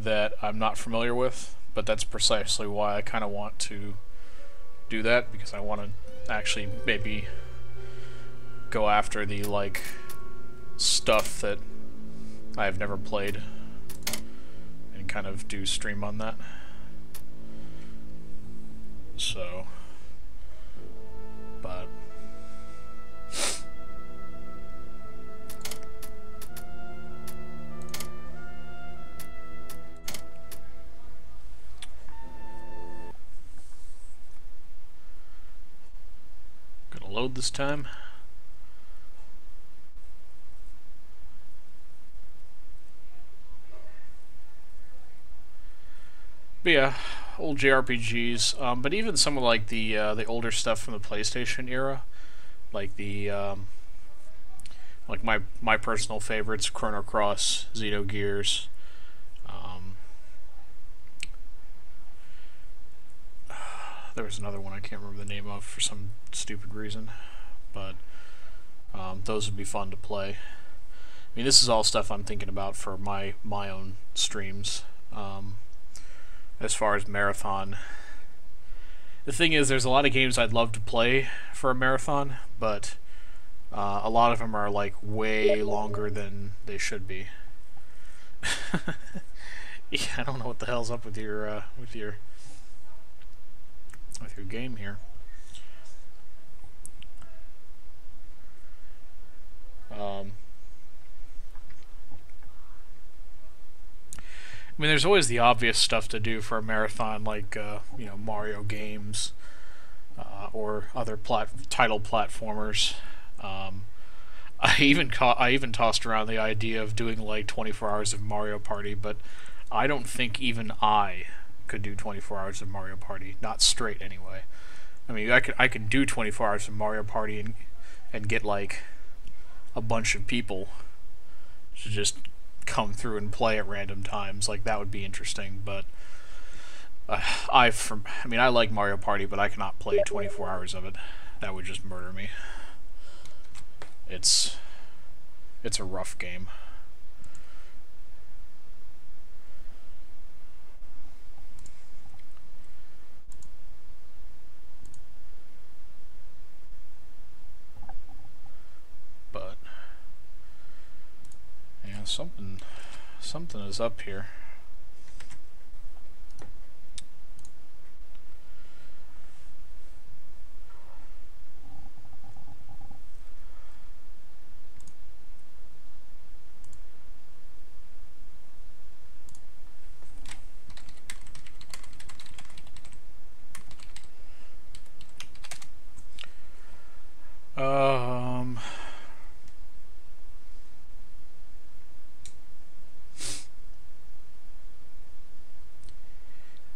that I'm not familiar with, but that's precisely why I kind of want to do that because I want to actually maybe go after the like stuff that I've never played and kind of do stream on that. So, but load this time. But yeah, old JRPGs. Um, but even some of like the uh, the older stuff from the PlayStation era, like the um, like my my personal favorites: Chrono Cross, Xenogears. Um, there was another one I can't remember the name of for some stupid reason, but um, those would be fun to play. I mean, this is all stuff I'm thinking about for my my own streams. Um, as far as marathon. The thing is, there's a lot of games I'd love to play for a marathon, but uh, a lot of them are like way longer than they should be. yeah, I don't know what the hell's up with your uh, with your with your game here. Um, I mean, there's always the obvious stuff to do for a marathon, like uh, you know Mario games uh, or other plat- title platformers. Um, I even I even tossed around the idea of doing like 24 hours of Mario Party, but I don't think even I could do 24 hours of Mario Party, not straight anyway. I mean, I could I could do 24 hours of Mario Party and and get like a bunch of people to just come through and play at random times. Like that would be interesting, but uh, I from I mean I like Mario Party, but I cannot play 24 hours of it. That would just murder me. It's it's a rough game. But yeah, something something is up here.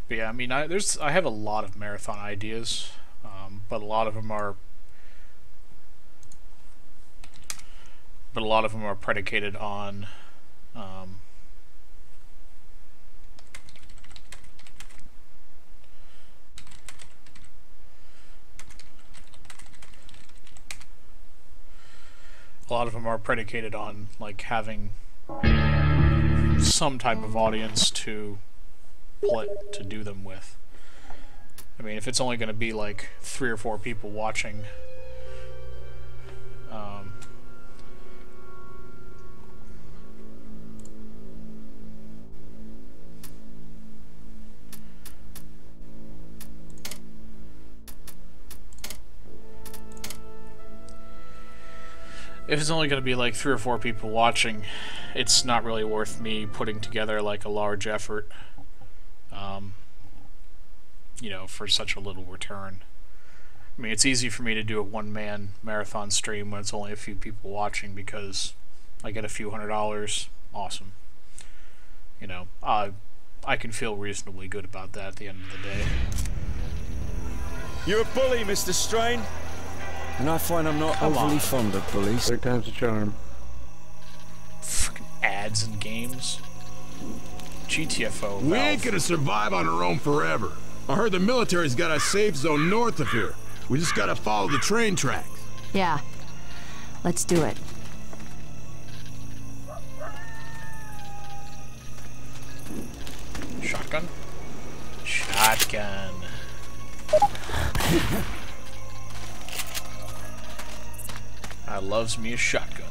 But yeah, I mean, I, there's I have a lot of marathon ideas, um, but a lot of them are, but a lot of them are predicated on. Um, a lot of them are predicated on like having some type of audience to to do them with. I mean, if it's only going to be like three or four people watching, um, if it's only going to be like three or four people watching, it's not really worth me putting together like a large effort, um, you know, for such a little return. I mean, it's easy for me to do a one-man marathon stream when it's only a few people watching because I get a few hundred dollars. Awesome. You know, I I can feel reasonably good about that at the end of the day. You're a bully, Mr. Strain. And I find I'm not Come overly on. fond of bullies. Third time's a charm. Fucking ads and games. GTFO. We Valve. ain't gonna survive on our own forever. I heard the military's got a safe zone north of here. We just gotta follow the train tracks. Yeah. Let's do it. Shotgun? Shotgun. I loves me a shotgun.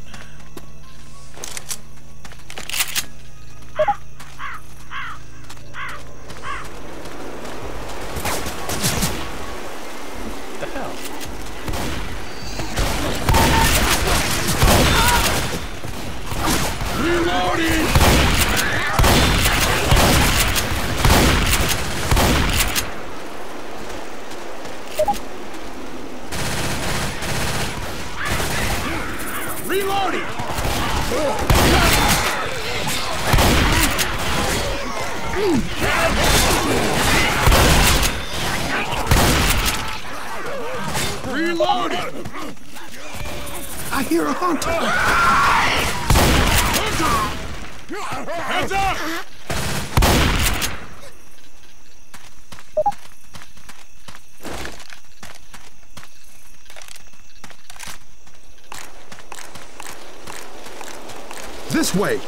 This way!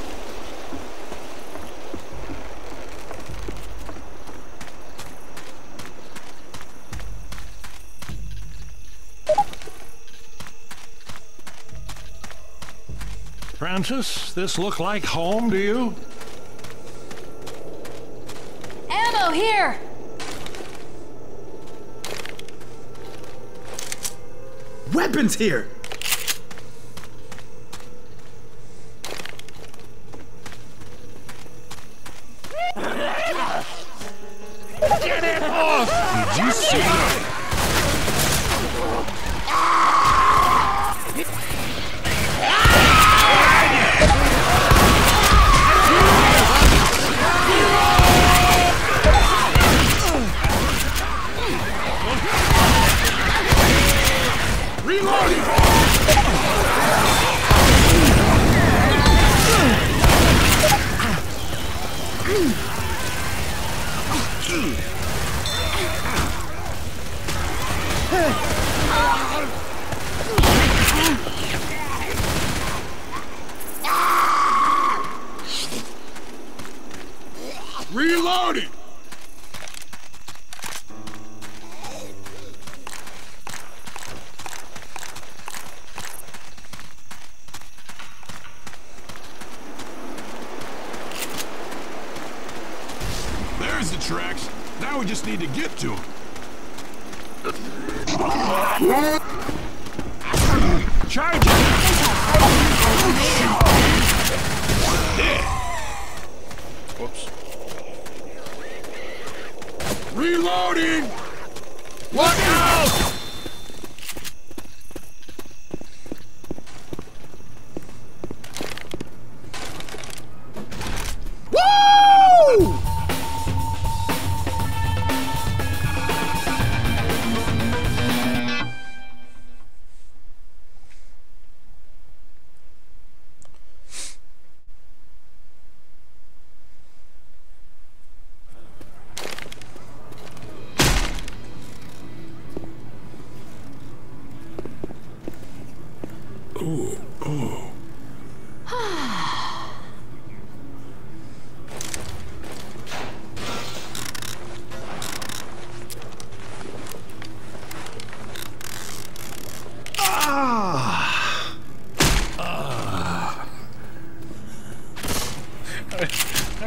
Francis, this look like home to you? Ammo here! Weapons here!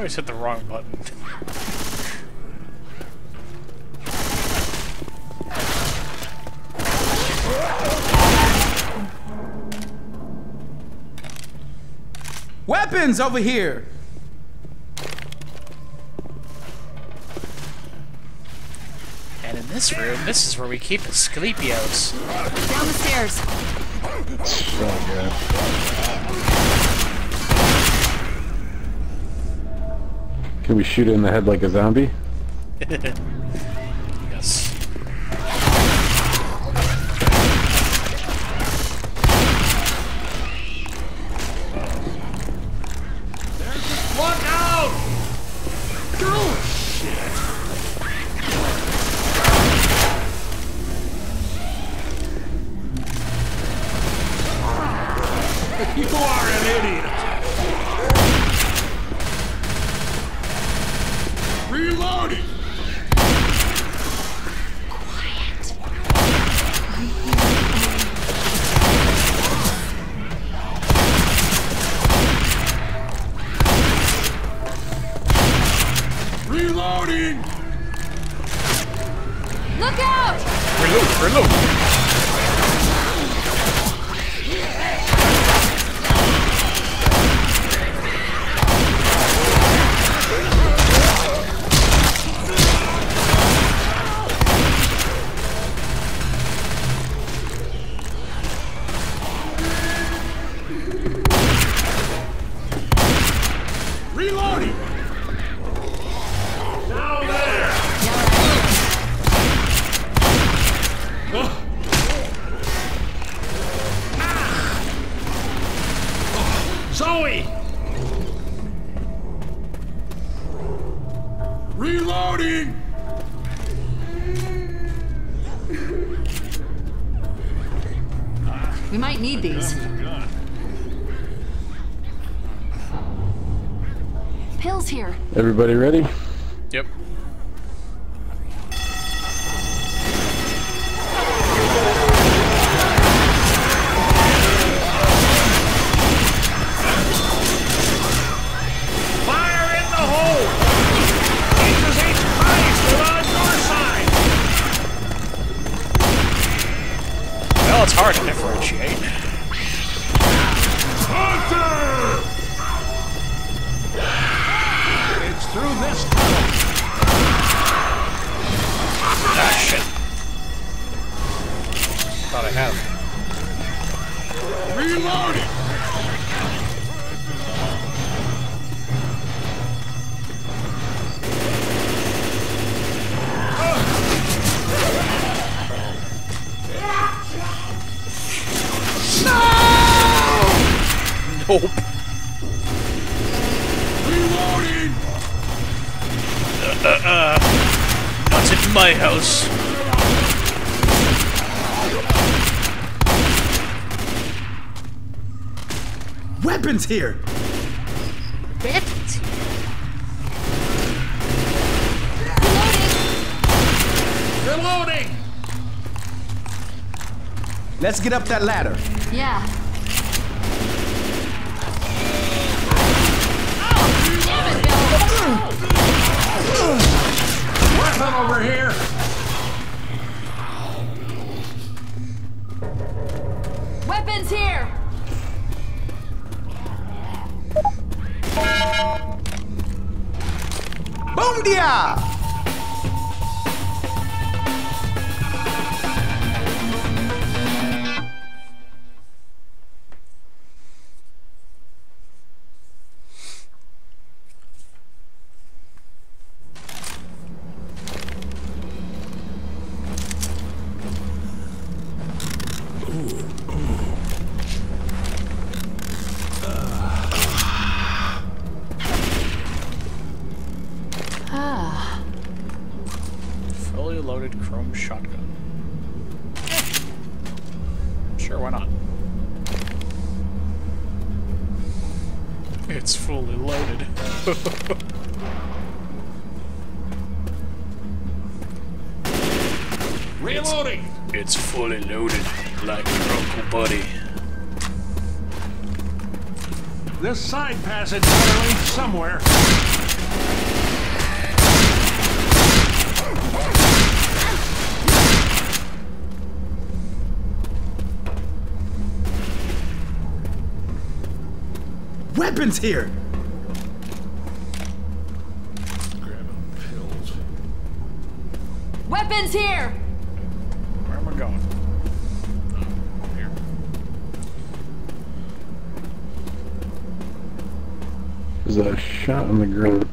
Just hit the wrong button. Weapons over here! And in this room, this is where we keep Asclepios. Down the stairs. So good. Can we shoot it in the head like a zombie? Everybody ready? Get up that ladder. Yeah. Weapon over here. Weapons here! Boom dia! Weapons here! Weapons here! Where am I going? Oh, here. There's a shot in the ground.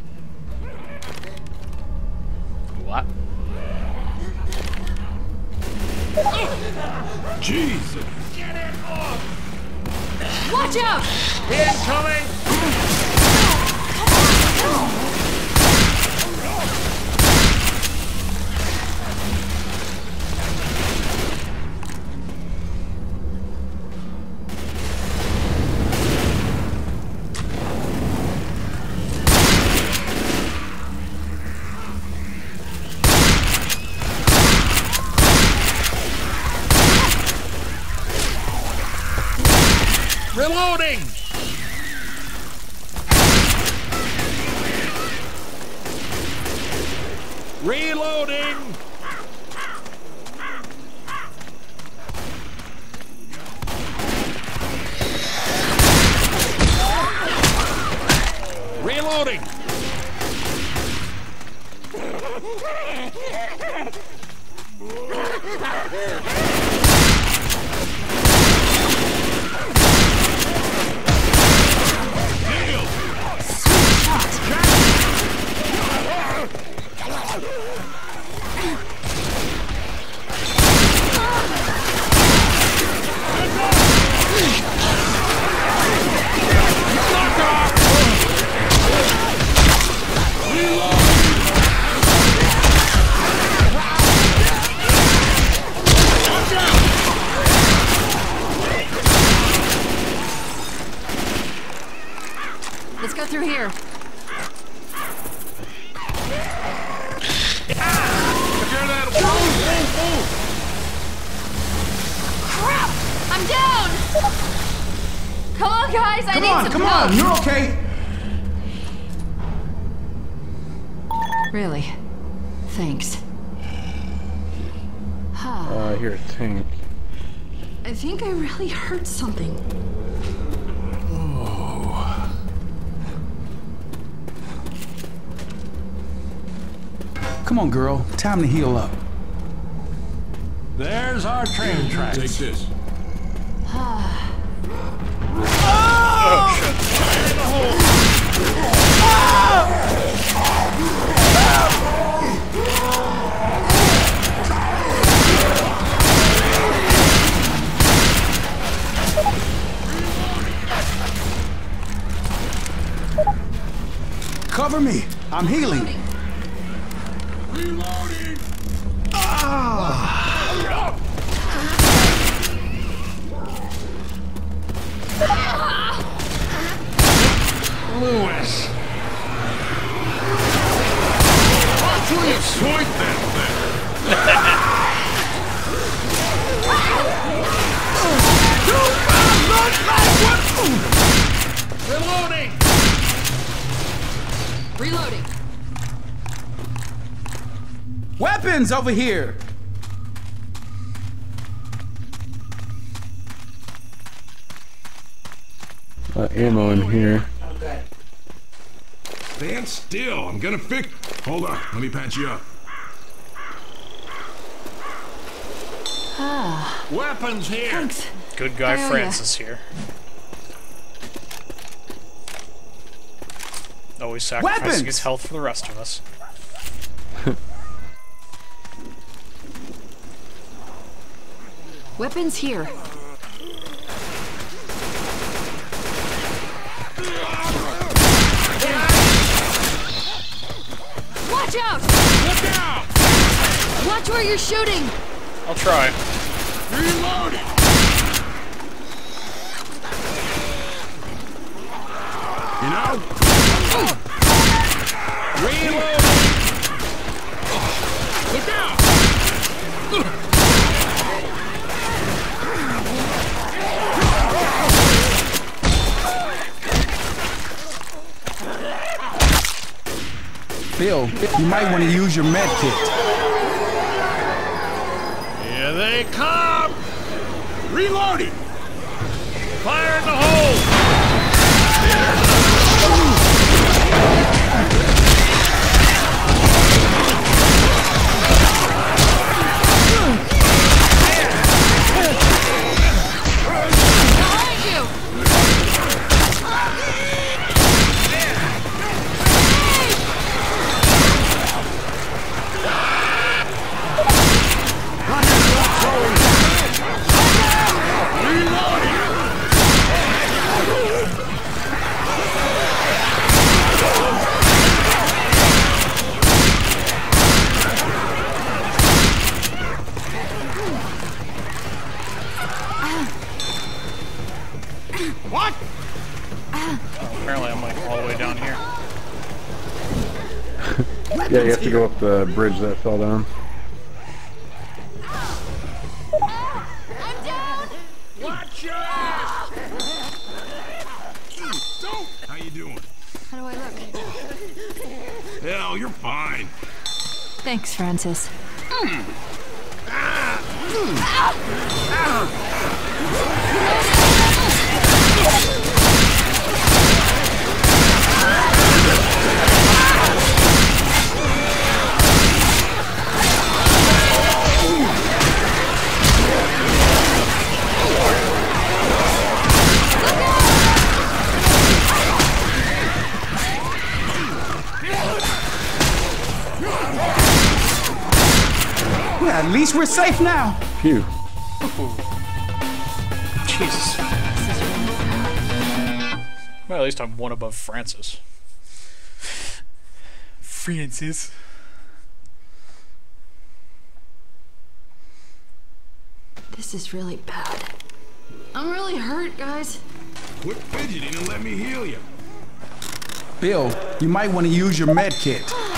I'm healing. Weapons over here. Uh, ammo in here. Stand still. I'm gonna fix. Hold on. Let me patch you up. Ah, Weapons here. thanks. Good guy Hell yeah. Francis here. Always sacrificing Weapons! his health for the rest of us. Weapons here. Watch out! Look out! Watch where you're shooting! I'll try. Reloading. You know? Reloading. Look out! Bill, you might want to use your med kit. Here they come! Reloading! Fire in the hole! Yeah, you have to go up the bridge that fell down. Watch out! Don't. How you doing? How do I look? Hell, you're fine. Thanks, Francis. Well, at least we're safe now. Phew. Jesus. Well, at least I'm one above Francis. Francis. This is really bad. I'm really hurt, guys. Quit fidgeting and let me heal you. Bill, you might want to use your med kit.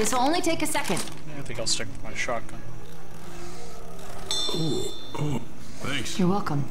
this will only take a second. I think I'll stick with my shotgun. Oh, thanks. You're welcome.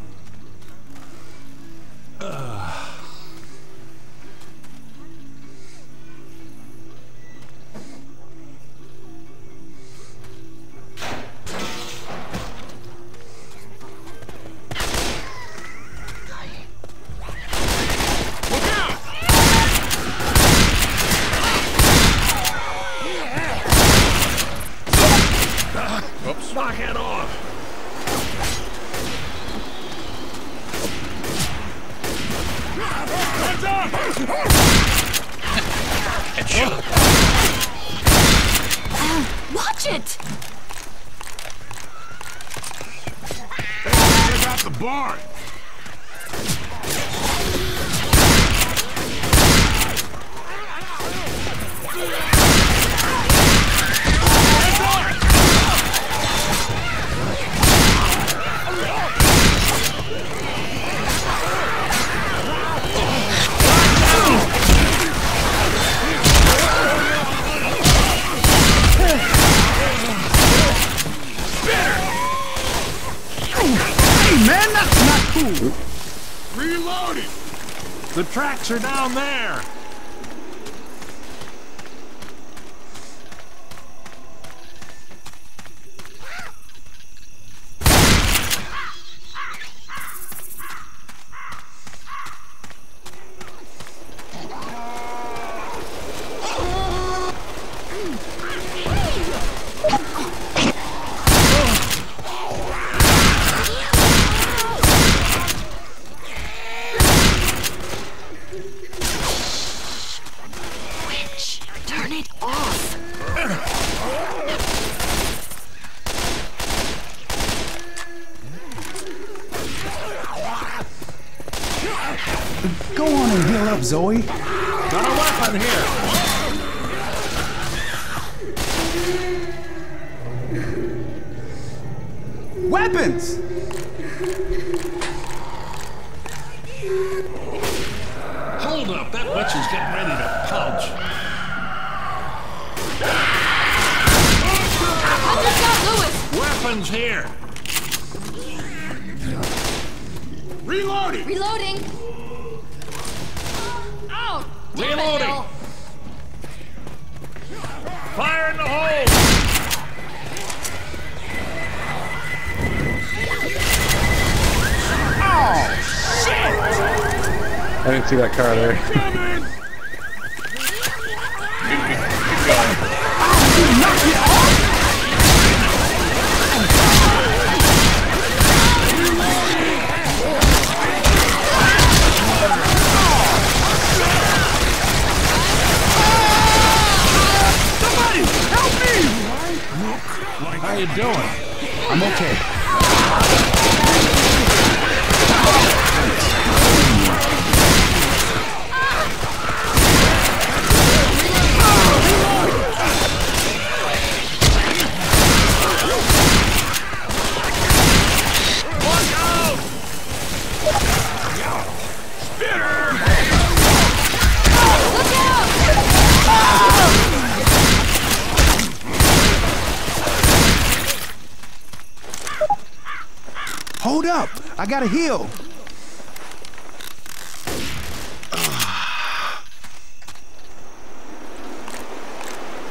I gotta heal.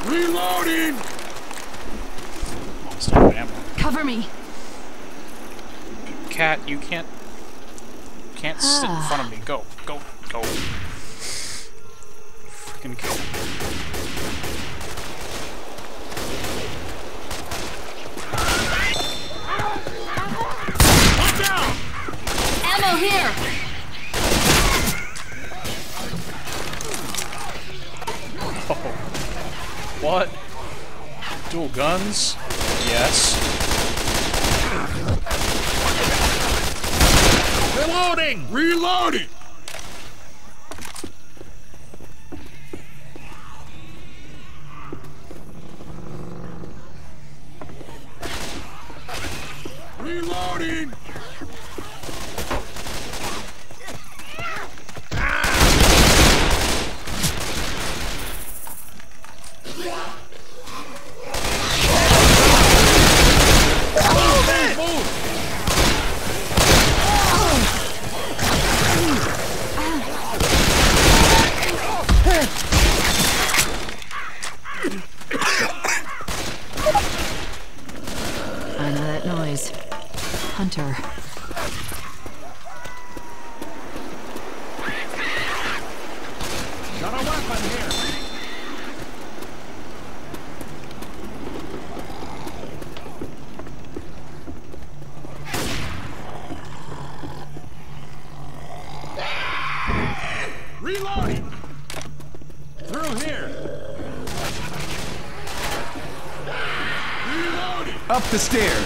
Reloading! Almost out of ammo. Cover me. Cat, you can't can't sit in front of me. Go, go, go. Freaking cat. Ammo here! What? Dual guns? Yes. Reloading! Reloading! Reloading! I know that noise. Hunter. Got a weapon here. Reloading! Through here! Reloading! Up the stairs.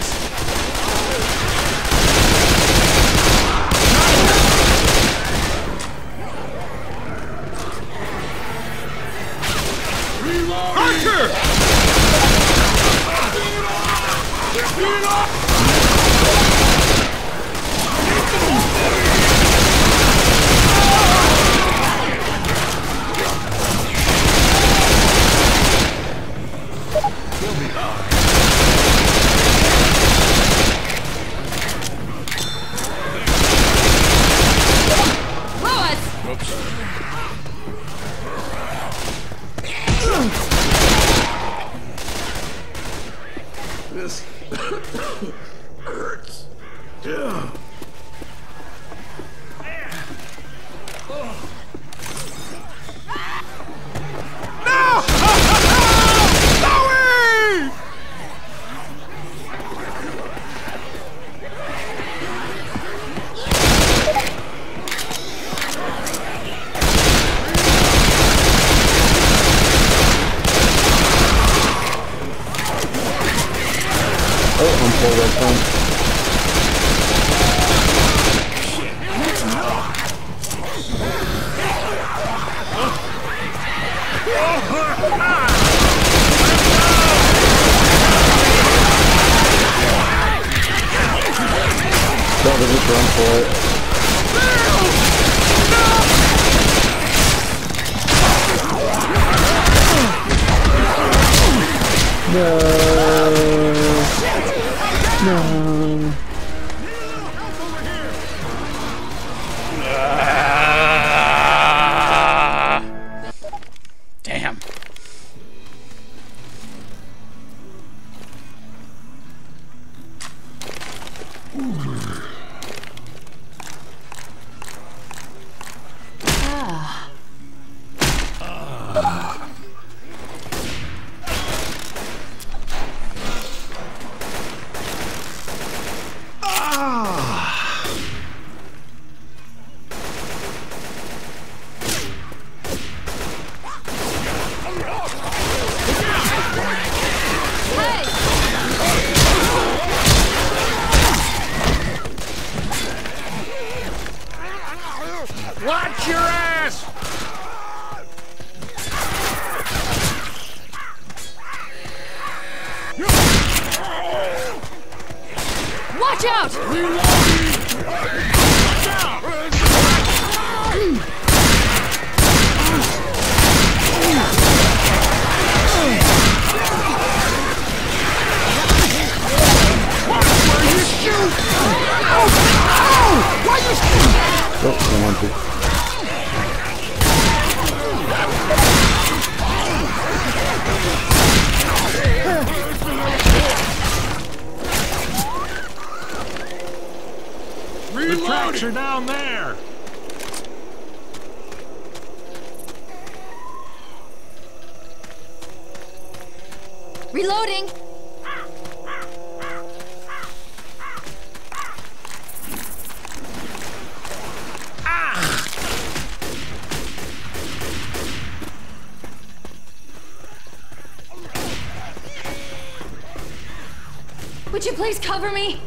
Cover me!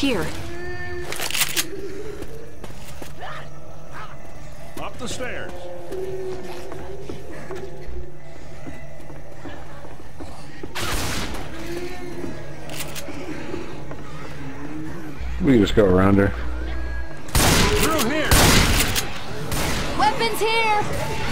here. Up the stairs. We just go around her. Through here. Weapons here.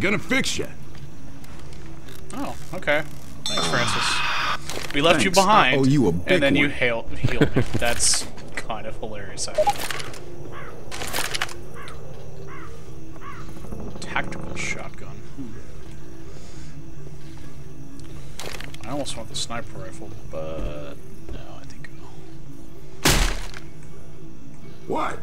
I'm gonna fix you. Oh, okay. Thanks, Francis. We left you Thanks. I behind, owe you a big and then you one. hail healed me. That's kind of hilarious. Actually. Tactical shotgun. Hmm. I almost want the sniper rifle, but no, I think I'll. What?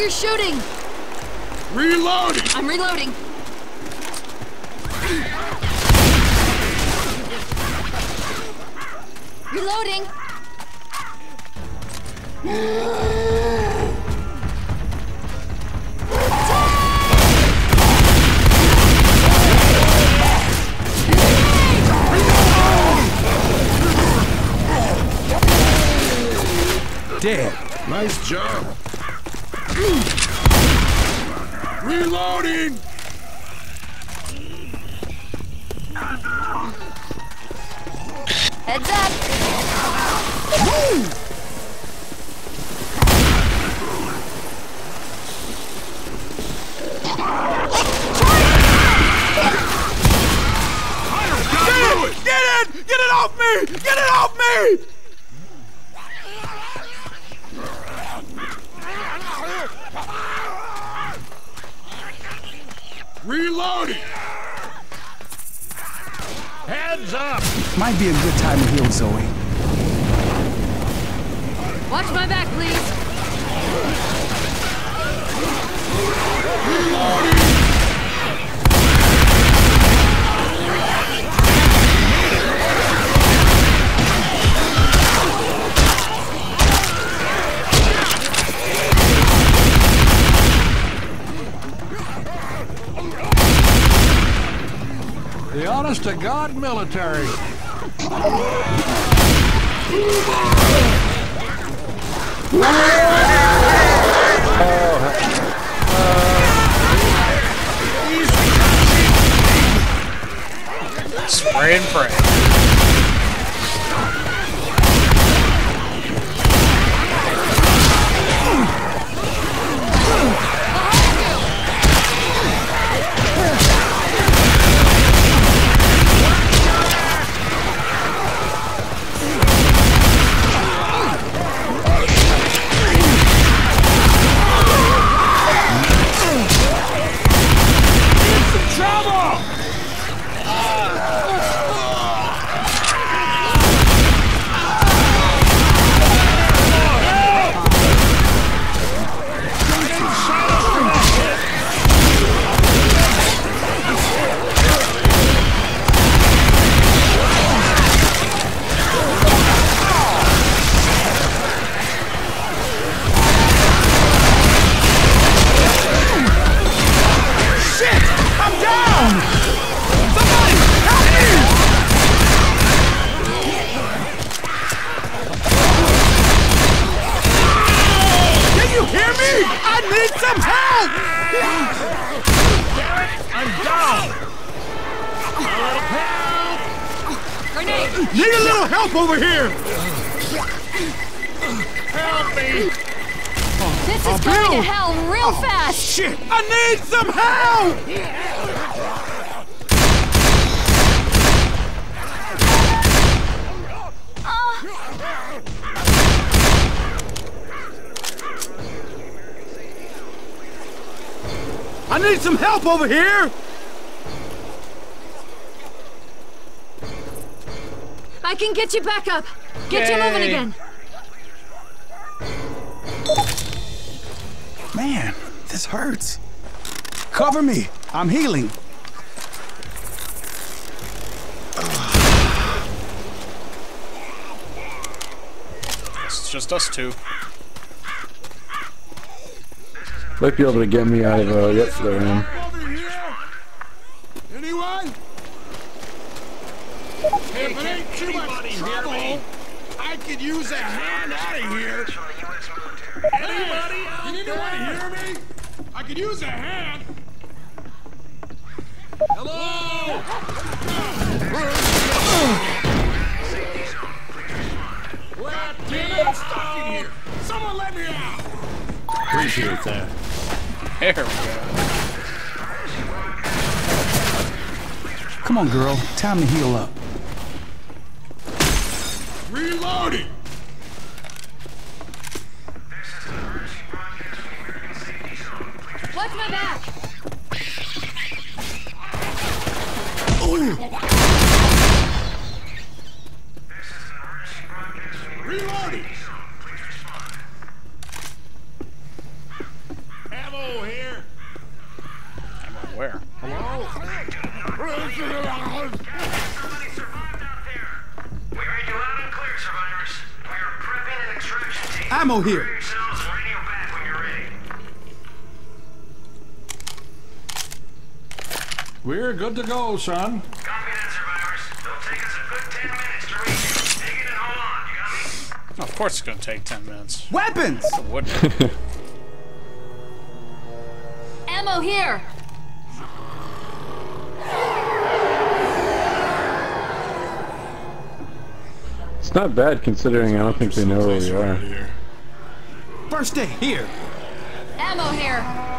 You're shooting! Reloading! I'm reloading. Reloading! Dead. Nice job. Reloading! Heads up! Get it! Get it off me! Get it off me! Might be a good time to heal Zoey. Watch my back, please. The honest to God military. Spray and pray. Need some help over here! I can get you back up. Get you moving again. Man, this hurts. Cover me. I'm healing. It's just us two. Might be able to get me out of uh, yep, there I am. Anyone? If it ain't too much trouble, I could use a hand out of here. Anybody out Can anyone hear me? I could use a hand. Hello? Well, damn it, I'm stuck in here. Someone let me out. Appreciate that. There we go. Come on, girl. Time to heal up. Watch my back. Reloading. Good to go, son. Of course it's gonna take 10 minutes. Weapons! It wouldn't. Ammo here. It's not bad considering I don't think they know where we are. First aid here. Ammo here.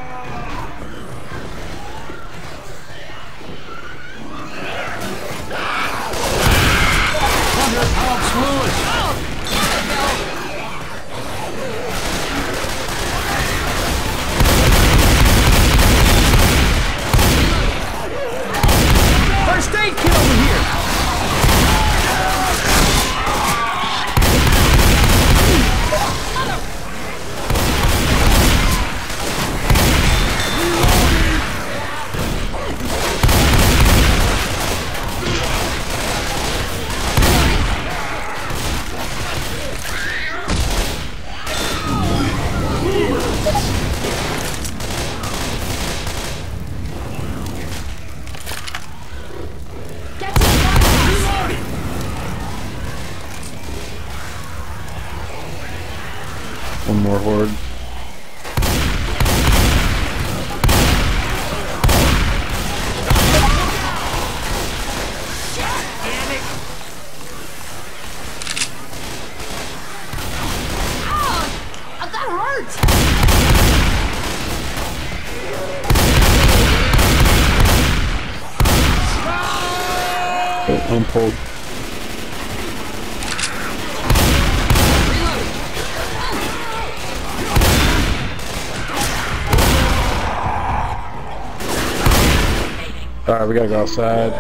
We gotta go outside.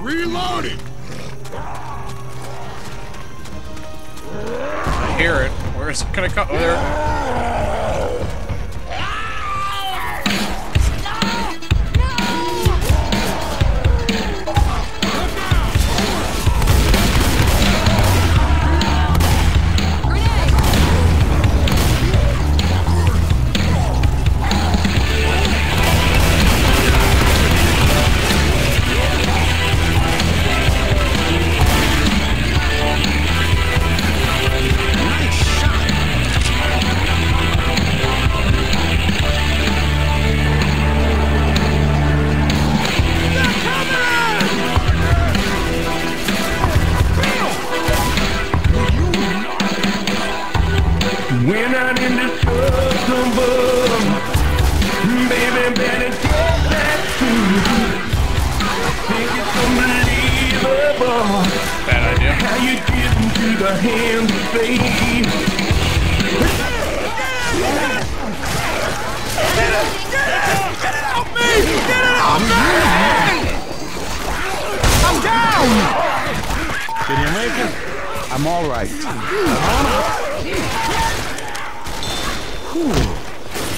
Reloading. I hear it. Where is it gonna come? Oh, there.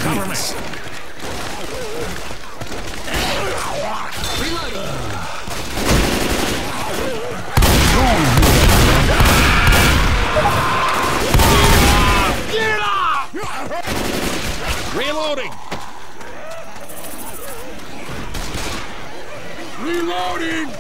Cover me. Get off! Reloading. Reloading!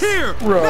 Here. Run.